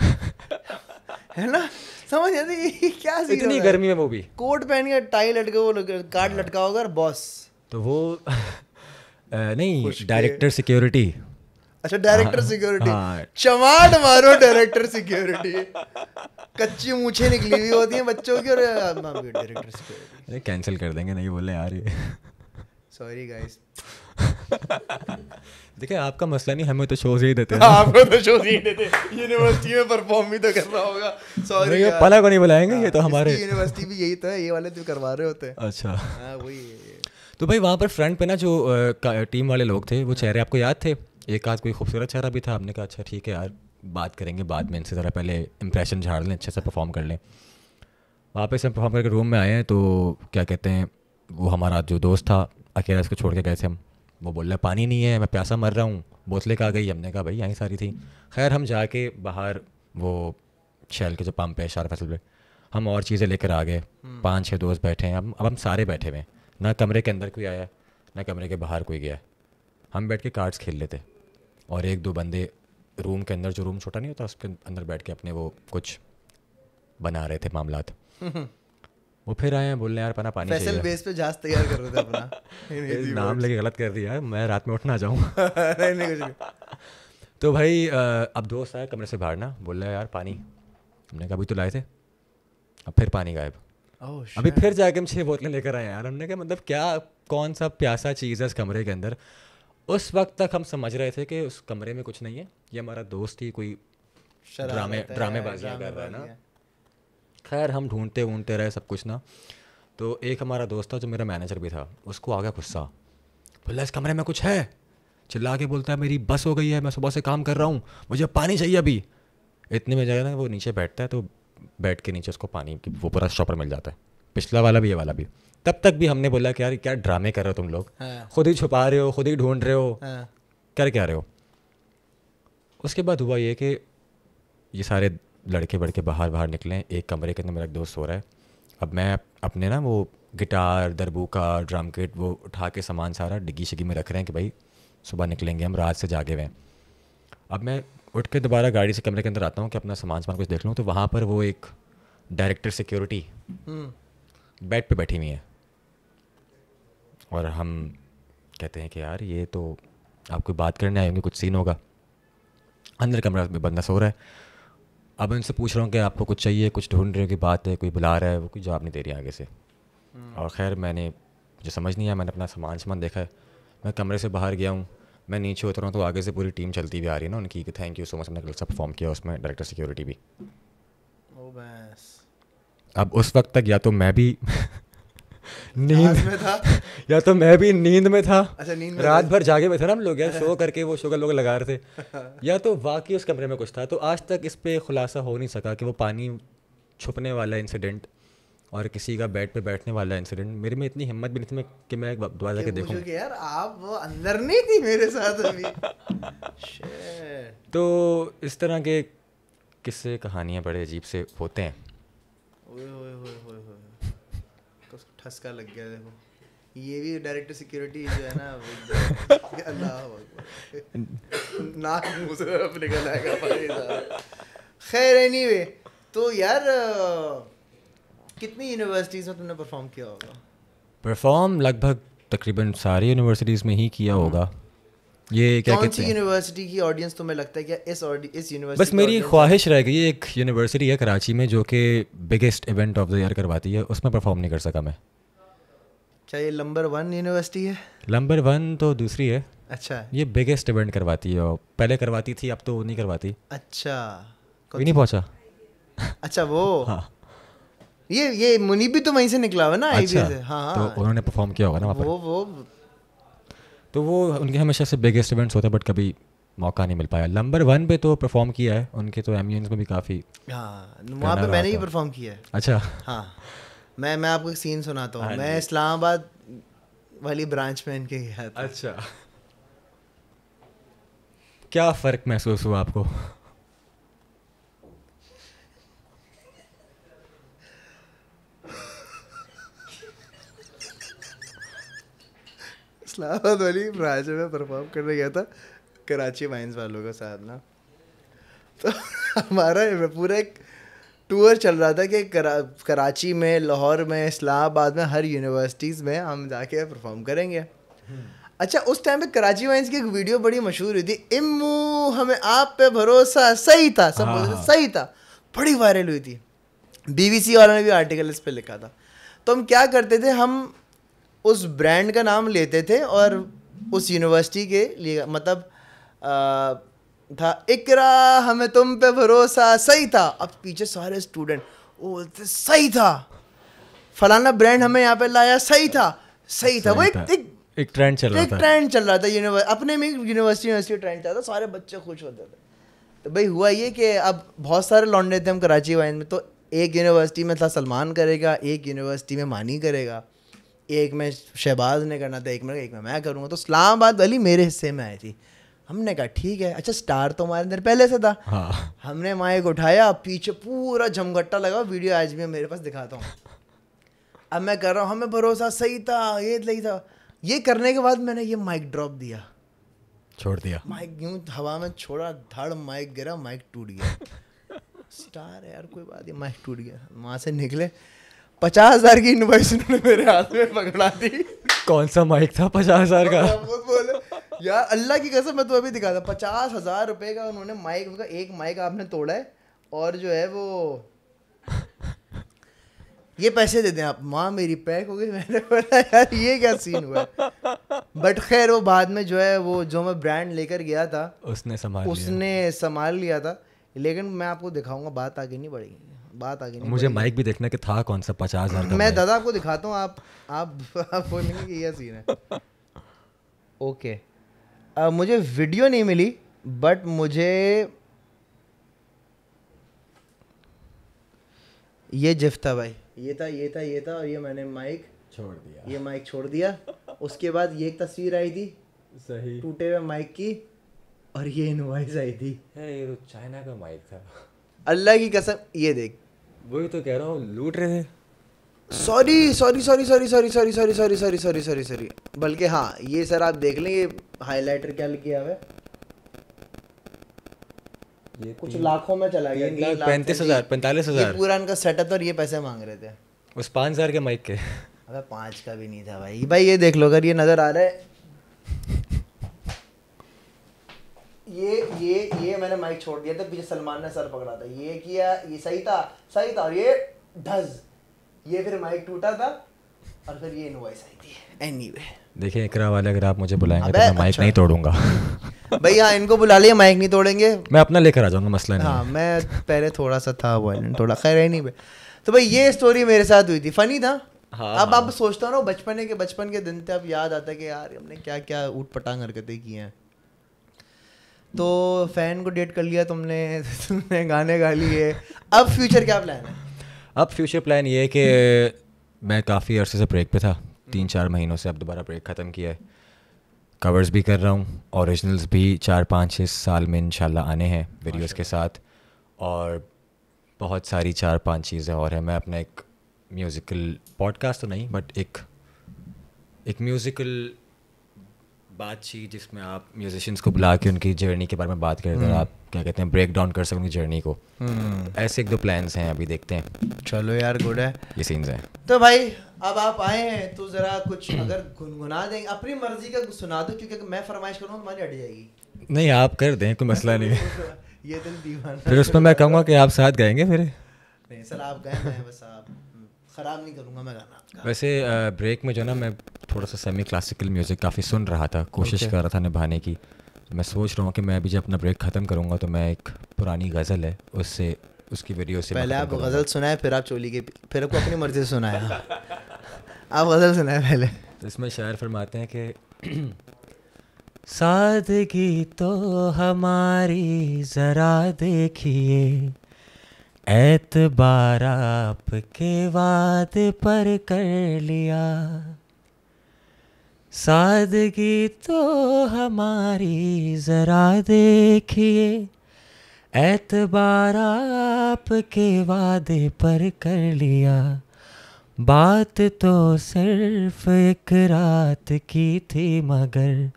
*laughs* है ना? समझ आती क्या इतनी गर्मी में वो भी। कोट पहन के टाई लटके वो कार्ड लटका होगा और बॉस तो वो *laughs* नहीं डायरेक्टर सिक्योरिटी अच्छा डायरेक्टर सिक्योरिटी हाँ। चमाट मारो *laughs* डायरेक्टर सिक्योरिटी कच्ची मूछे निकली हुई होती हैं बच्चों की और डायरेक्टर सिक्योरिटी अरे कैंसिल कर देंगे नहीं बोले यार ये। सॉरी गाइस *laughs* देखिए आपका मसला नहीं हमें तो शोज़ *laughs* ही देते हैं। आपको तो शोज़ ही देते यूनिवर्सिटी में परफॉर्म भी तो कर रहा होगा सॉरी ये पला को नहीं बुलाएँगे ये तो हमारे यूनिवर्सिटी भी यही तो है ये वाले तो करवा रहे होते हैं। अच्छा। हाँ वही तो भाई वहाँ पर फ्रंट पे ना जो टीम वाले लोग थे वो चेहरे आपको याद थे? एक आध कोई खूबसूरत चेहरा भी था? आपने कहा अच्छा ठीक है यार बात करेंगे बाद में इनसे ज़रा पहले इंप्रेशन झाड़ लें अच्छे से परफॉर्म कर लें। वापस हम परफॉर्म करके रूम में आए हैं तो क्या कहते हैं वो हमारा जो दोस्त था अकेला इसको छोड़ के गए थे हम। वो बोल रहे पानी नहीं है मैं प्यासा मर रहा हूँ। बोतलें कहा गई हमने कहा भाई यहीं सारी थी। खैर हम जाके बाहर वो शैल के जो पम्प है शार फ़सल पे हम और चीज़ें लेकर आ गए। हम्म। पाँच छः दोस्त बैठे हैं। अब अब हम सारे बैठे हुए हैं। ना कमरे के अंदर कोई आया ना कमरे के बाहर कोई गया। हम बैठ के कार्ड्स खेल लेते। और एक दो बंदे रूम के अंदर जो रूम छोटा नहीं होता उसके अंदर बैठ के अपने वो कुछ बना रहे थे मामला वो फिर आए हैं बोलने यार पना पानी स्पेशल बेस पे जहाज़ तैयार कर रहे थे अपना। *laughs* *laughs* नाम लेके गलत कर दिया मैं रात में उठना जाऊँ। *laughs* नहीं नहीं कुछ तो भाई अब दोस्त आया कमरे से बाहर ना बोल रहा यार पानी। हमने कहा अभी तो लाए थे अब फिर पानी गायब। Oh, अभी फिर जाके हम छः बोतलें लेकर आए यार। हमने कहा मतलब क्या कौन सा प्यासा चीज़ है इस कमरे के अंदर? उस वक्त तक हम समझ रहे थे कि उस कमरे में कुछ नहीं है। ये हमारा दोस्त ही कोई ड्रामे ड्रामेबाजियाँ कर रहा है ना। खैर हम ढूंढते ढूंढते रहे सब कुछ ना। तो एक हमारा दोस्त था जो मेरा मैनेजर भी था उसको आ गया गुस्सा। बोला इस कमरे में कुछ है? चिल्ला के बोलता है मेरी बस हो गई है मैं सुबह से काम कर रहा हूँ मुझे पानी चाहिए अभी। इतने में जाएगा ना वो नीचे बैठता है तो बैठ के नीचे उसको पानी की वो पूरा शॉपर मिल जाता है। पिछला वाला भी ये वाला भी। तब तक भी हमने बोला कि यार क्या ड्रामे कर रहे हो तुम लोग? हाँ। खुद ही छुपा रहे हो खुद ही ढूंढ रहे हो। हाँ। कर क्या रहे हो? उसके बाद हुआ ये कि ये सारे लड़के बड़के बाहर बाहर निकले एक कमरे के अंदर मेरा एक दोस्त सो रहा है। अब मैं अपने ना वो गिटार दरबूका ड्रम किट वो उठा के सामान सारा डिग्गी शिगी में रख रहे हैं कि भाई सुबह निकलेंगे हम रात से जागे हुए हैं। अब मैं उठ के दोबारा गाड़ी से कमरे के अंदर आता हूँ कि अपना सामान सामान कुछ देख लूँ तो वहाँ पर वो एक डायरेक्टर सिक्योरिटी बेड पे बैठी हुई है। और हम कहते हैं कि यार ये तो आप कोई बात करने आएँगे कुछ सीन होगा। अंदर कमरा में बंदा सो रहा है। अब उनसे पूछ रहा हूँ कि आपको कुछ चाहिए कुछ ढूंढ रहे हो कि बात है कोई बुला रहा है वो कोई जवाब नहीं दे रही आगे से। हम्म। और खैर मैंने मुझे समझ नहीं आया मैंने अपना सामान सामान देखा है। मैं कमरे से बाहर गया हूँ मैं नीचे उतरा हूँ तो आगे से पूरी टीम चलती हुई आ रही है ना उनकी कि थैंक यू सो मच मैंने कल सा परफॉर्म किया उसमें डायरेक्टर सिक्योरिटी भी। अब उस वक्त तक या तो मैं भी नींद में था? *laughs* या तो मैं भी नींद में था। अच्छा नींद में रात भर जागे में थे ना हम लोग यार शो करके वो शो का लोग लगा रहे थे। *laughs* या तो वाकई उस कमरे में कुछ था। तो आज तक इस पे खुलासा हो नहीं सका कि वो पानी छुपने वाला इंसिडेंट और किसी का बेड पे बैठने वाला इंसिडेंट मेरे में इतनी हिम्मत भी नहीं थी कि मैं एक दुआ जाके देखूँ। कि यार आप वो अंदर नहीं थी मेरे साथ अभी। *laughs* तो इस तरह के किस्से कहानियाँ बड़े अजीब से होते हैं। ओए ओए ओए ओए। ठसका लग गया देखो। ये भी डायरेक्टर सिक्योरिटी जो है ना *laughs* अल्लाह नाक मुँह से निकल आएगा खैर एनीवे तो यार कितनी यूनिवर्सिटीज़ में तुमने परफॉर्म किया होगा? परफॉर्म लगभग तकरीबन सारी यूनिवर्सिटीज़ में ही किया हम्म। होगा। ये क्या कौन सी यूनिवर्सिटी की ऑडियंस तुम्हें लगता है क्या इस इस यूनिवर्सिटी बस मेरी ख्वाहिश रह गई एक यूनिवर्सिटी है कराची में जो कि biggest event of the year करवाती है उसमें परफॉर्म नहीं कर सका मैं। क्या ये नंबर वन यूनिवर्सिटी है? नंबर वन तो दूसरी है। अच्छा। ये बिगेस्ट इवेंट करवाती है। पहले करवाती थी अब तो नहीं करवाती। अच्छा। कोई नहीं पहुँचा। अच्छा वो? हाँ। ये ये मुनीब भी तो वहीं से निकला हुआ ना अच्छा से। हाँ तो हाँ उन्होंने परफॉर्म किया होगा ना वहाँ पर। वो वो तो वो उनके हमेशा से बिगेस्ट इवेंट्स होते हैं बट कभी मौका नहीं मिल पाया। नंबर वन पे तो परफॉर्म किया है उनके तो एम में भी काफ़ी हाँ वहाँ पे मैंने ही परफॉर्म किया है। अच्छा। हाँ मैं मैं आपको एक सीन सुनाता हूँ। हाँ मैं इस्लामाबाद वाली ब्रांच में इनके गया था। अच्छा। क्या फ़र्क महसूस हुआ आपको? इस्लामाबाद वाली ब्रांच में परफॉर्म करने गया था कराची वाइन्स वालों के साथ ना। तो हमारा पूरा एक टूर चल रहा था कि करा, कराची में लाहौर में इस्लामाबाद में हर यूनिवर्सिटीज़ में हम जाके परफॉर्म करेंगे। अच्छा उस टाइम पे कराची वाइन्स की एक वीडियो बड़ी मशहूर हुई थी इम्मू हमें आप पे भरोसा सही था सब बोल हाँ। सही था। बड़ी वायरल हुई थी। बीबीसी वालों ने भी आर्टिकल इस पर लिखा था। तो हम क्या करते थे हम उस ब्रांड का नाम लेते थे और उस यूनिवर्सिटी के लिए मतलब आ, था इकरा हमें तुम पे भरोसा सही था। अब पीछे सारे स्टूडेंट वो बोलते सही था। फलाना ब्रांड हमें यहाँ पे लाया सही था सही था। वो एक, था। एक एक ट्रेंड चल रहा एक था। ट्रेंड चल रहा था यूनिवर्स अपने में यूनिवर्सिटी यूनिवर्सिटी ट्रेंड चल रहा था सारे बच्चे खुश होते थे। तो भाई हुआ ये कि अब बहुत सारे लौंडे थे हम कराची वाइन में तो एक यूनिवर्सिटी में था सलमान करेगा एक यूनिवर्सिटी में मानी करेगा। एक में शहबाज ने करना था एक में एक में मैं करूँगा। तो इस्लामाबाद वाली मेरे हिस्से में आई थी। हमने कहा ठीक है अच्छा स्टार तो हमारे अंदर पहले से था। हाँ। हमने माइक उठाया पीछे पूरा जमघट्टा लगा वीडियो आज भी मेरे पास दिखाता हूँ। अब मैं कर रहा हूँ हमें भरोसा सही था ये सही था। ये करने के बाद मैंने ये माइक ड्रॉप दिया। छोड़ दिया। माइक यूँ हवा में छोड़ा धड़ माइक गिरा माइक टूट गया। *laughs* स्टार है यार कोई बात नहीं माइक टूट गया। वहाँ से निकले पचास हज़ार की इनवॉइस उन्होंने मेरे हाथ में पकड़ा दी। कौन सा माइक था पचास हज़ार का? बोले। यार अल्लाह की कसम मैं तो अभी दिखा था पचास हज़ार रुपए का उन्होंने माइक का एक माइक आपने तोड़ा है और जो है वो ये पैसे दे दें आप। माँ मेरी पैक हो गई। मैंने बोला यार ये क्या सीन हुआ बट खैर वो बाद में जो है वो जो मैं ब्रांड लेकर गया था उसने संभाल उसने संभाल लिया था। लेकिन मैं आपको दिखाऊँगा बात आगे नहीं बढ़ेगी। बात आगे नहीं मुझे माइक भी देखना कि था कौन सा पचास हज़ार मैं दादा आपको दिखाता हूँ आप आप आप बोलेंगे कि यह सीन है। ओके अ, मुझे वीडियो नहीं मिली बट मुझे ये जिफ था भाई। ये था ये था ये था और ये मैंने माइक छोड़ दिया। ये माइक छोड़ दिया। उसके बाद ये एक तस्वीर आई थी सही। टूटे हुए माइक की और ये इनवॉइस आई थी। ये तो चाइना का माइक था। अल्लाह की कसम ये देख। वही तो कह रहा हूँ लूट रहे थे sorry sorry sorry sorry sorry sorry sorry sorry sorry sorry sorry sorry बल्कि हाँ ये सर आप देख लें ये हाईलाइटर क्या किया हुआ है ये कुछ लाखों में चला गया तीन लाख पैंतीस हज़ार पैंतालीस हज़ार पूरा इनका सेटअप और ये पैसे मांग रहे थे उस पाँच हज़ार के माइक के अबे पाँच का भी नहीं था भाई भाई ये देख लो अगर ये नज़र आ रहा है ये ये ये मैंने माइक छोड़ दिया था पीछे सलमान ने सर पकड़ा था। ये किया ये सही था सही था और ये ढज। ये फिर माइक टूटा था और फिर ये इनवॉइस आई थी। एनीवे देखिए इकरा वाले अगर आप मुझे बुलाएँगे तो मैं माइक अच्छा। नहीं तोड़ूँगा। *laughs* भाई हाँ इनको बुला लिया माइक नहीं तोड़ेंगे। मैं अपना लेकर आ जाऊँगा मसला नहीं हाँ मैं पहले थोड़ा सा था वायलेंट थोड़ा खैर है नहीं भाई तो भाई ये स्टोरी मेरे साथ हुई थी। फनी था। हाँ, अब हाँ। अब सोचता हूँ ना बचपने के बचपन के दिन थे अब याद आता है कि यार हमने क्या क्या ऊट पटांग हरकतें की हैं। तो फ़ैन को डेट कर लिया तुमने तुमने गाने गा लिए। अब फ्यूचर क्या प्लान है? अब फ्यूचर प्लान ये है कि मैं काफ़ी अरसे से ब्रेक पे था। तीन चार महीनों से अब दोबारा ब्रेक ख़त्म किया है। कवर्स भी कर रहा हूँ ओरिजिनल्स भी चार पाँच इस साल में इंशाल्लाह आने हैं वीडियोस के साथ। और बहुत सारी चार पाँच चीज़ें और हैं। मैं अपना एक म्यूज़िकल पॉडकास्ट तो नहीं बट एक एक म्यूज़िकल बातचीत जिसमें आप म्यूजिशियंस को बुला के उनकी जर्नी के बारे में बात करते हैं आप क्या कहते हैं ब्रेक डाउन कर सकें उनकी जर्नी को। ऐसे एक दो प्लान्स हैं अभी देखते हैं। चलो यार गुड है। ये सीन्स हैं। तो भाई अब आप आए हैं तो ज़रा कुछ अगर गुनगुना देंगे अपनी मर्ज़ी का कुछ सुना दो क्योंकि मैं फरमाइश करूँगा तो तुम्हारी अट जाएगी। नहीं आप कर दें कोई मसला नहीं। है *laughs* ये दिल दीवाना फिर उसमें मैं कहूँगा कि आप साथ गाएँगे फिर? नहीं सर आप गए मैं बस ख़राब नहीं करूँगा मैं गाना। वैसे ब्रेक में जो ना मैं थोड़ा सा सेमी क्लासिकल म्यूज़िक काफ़ी सुन रहा था कोशिश कर रहा था निभाने की। तो मैं सोच रहा हूँ कि मैं अभी जब अपना ब्रेक ख़त्म करूँगा तो मैं एक पुरानी गज़ल है उससे उसकी वीडियो से पहले आप गज़ल सुनाए फिर आप चोली के फिर आपको अपनी मर्ज़ी से सुनाए। आप गज़ल सुनाए पहले। तो इसमें शायर फरमाते हैं कि सादगी तो हमारी ज़रा देखिए। एतबार आपके वादे पर कर लिया। सादगी तो हमारी ज़रा देखिए। एतबार आपके वादे पर कर लिया। बात तो सिर्फ़ एक रात की थी मगर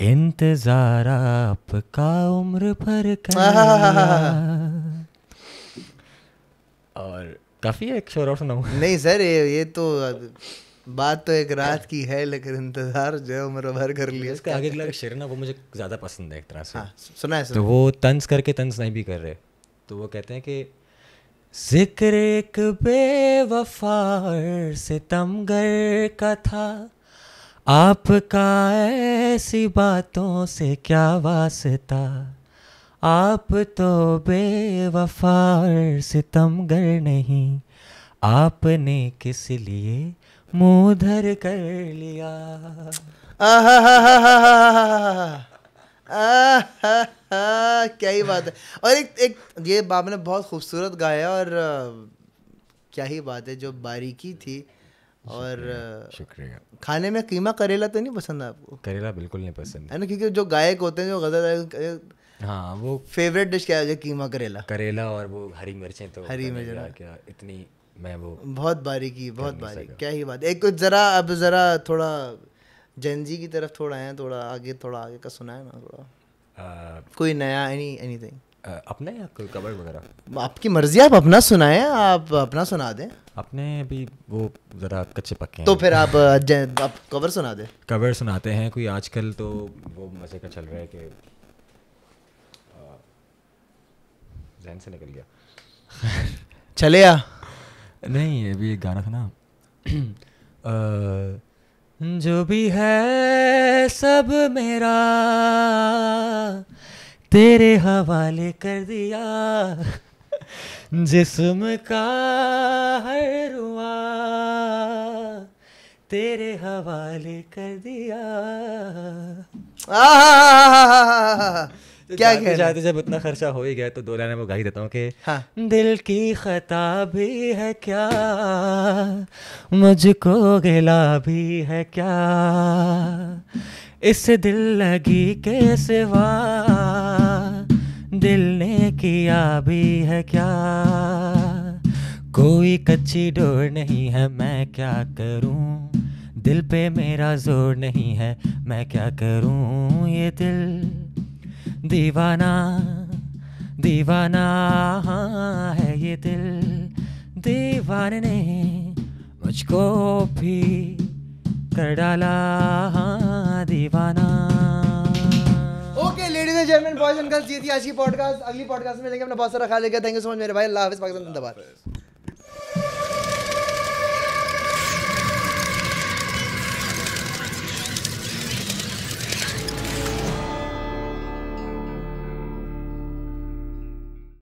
इंतज़ार आपका उम्र भर कर *laughs* लिया और काफ़ी एक शोर और सुनाऊँ नहीं सर ये ये तो बात तो एक रात की है लेकिन इंतज़ार जो है उम्र भर कर लिया। इसका आगे अगला शेर ना वो मुझे ज़्यादा पसंद है एक तरह से। हाँ सुना है तो वो तंज करके तंज नहीं भी कर रहे। तो वो कहते हैं कि ज़िक्र एक बेवफा सितमगर का था। आपका ऐसी बातों से क्या वास्ता? आप तो बेवफा सितमगर नहीं। आपने किस लिए मुँह धर कर लिया? क्या ही बात है। और एक एक ये बाप ने बहुत खूबसूरत गाया और क्या ही बात है जो बारीकी थी और शुक्रिया खाने में कीमा करेला तो नहीं पसंद आपको? करेला बिल्कुल नहीं पसंद। है ना क्योंकि जो गायक होते हैं जो गज़ल हाँ वो फेवरेट डिश क्या है कीमा करेला? करेला और वो हरी मिर्चें तो हरी मिर्च क्या इतनी मैं वो बहुत बारीकी बहुत बारीक क्या ही बात। एक कुछ ज़रा अब ज़रा थोड़ा जनजी की तरफ़ थोड़ा है थोड़ा आगे थोड़ा आगे का सुना है ना थोड़ा। कोई नया एनी एनीथिंग अपने या कोई कवर वगैरह? आपकी मर्ज़ी आप अपना सुनाएँ आप अपना सुना दें। अपने अभी वो ज़रा कच्चे पक्के तो फिर आप आप कवर सुना दें। कवर सुनाते हैं कोई आजकल तो वो मज़े का चल रहा है कि जहन से निकल गया। चले आ। नहीं अभी एक गाना था ना। *clears throat* जो भी है सब मेरा। तेरे हवाले कर दिया। जिस्म का हर रुआ। तेरे हवाले कर दिया। *laughs* *clears throat* *laughs* *clears throat* क्या कहते जाते जब इतना खर्चा हो ही गया तो दो लाने वो गा ही देता हूँ कि हाँ। दिल की खता भी है क्या? मुझको गिला भी है क्या? इस दिल लगी के सिवा दिल ने किया भी है क्या? कोई कच्ची डोर नहीं है मैं क्या करूँ? दिल पे मेरा ज़ोर नहीं है मैं क्या करूँ ये दिल? दीवाना दीवाना है ये दिल। दीवाने ने मुझको भी कर डाला दीवाना। Okay ladies and gentleman boys and girls ये थी आज की पॉडकास्ट अगली पॉडकास्ट में लेंगे अपना बहुत सारा ख्याल लेकर थैंक यू सो मच मेरे भाई। अल्लाह हाफिज पाकिस्तान जिंदाबाद।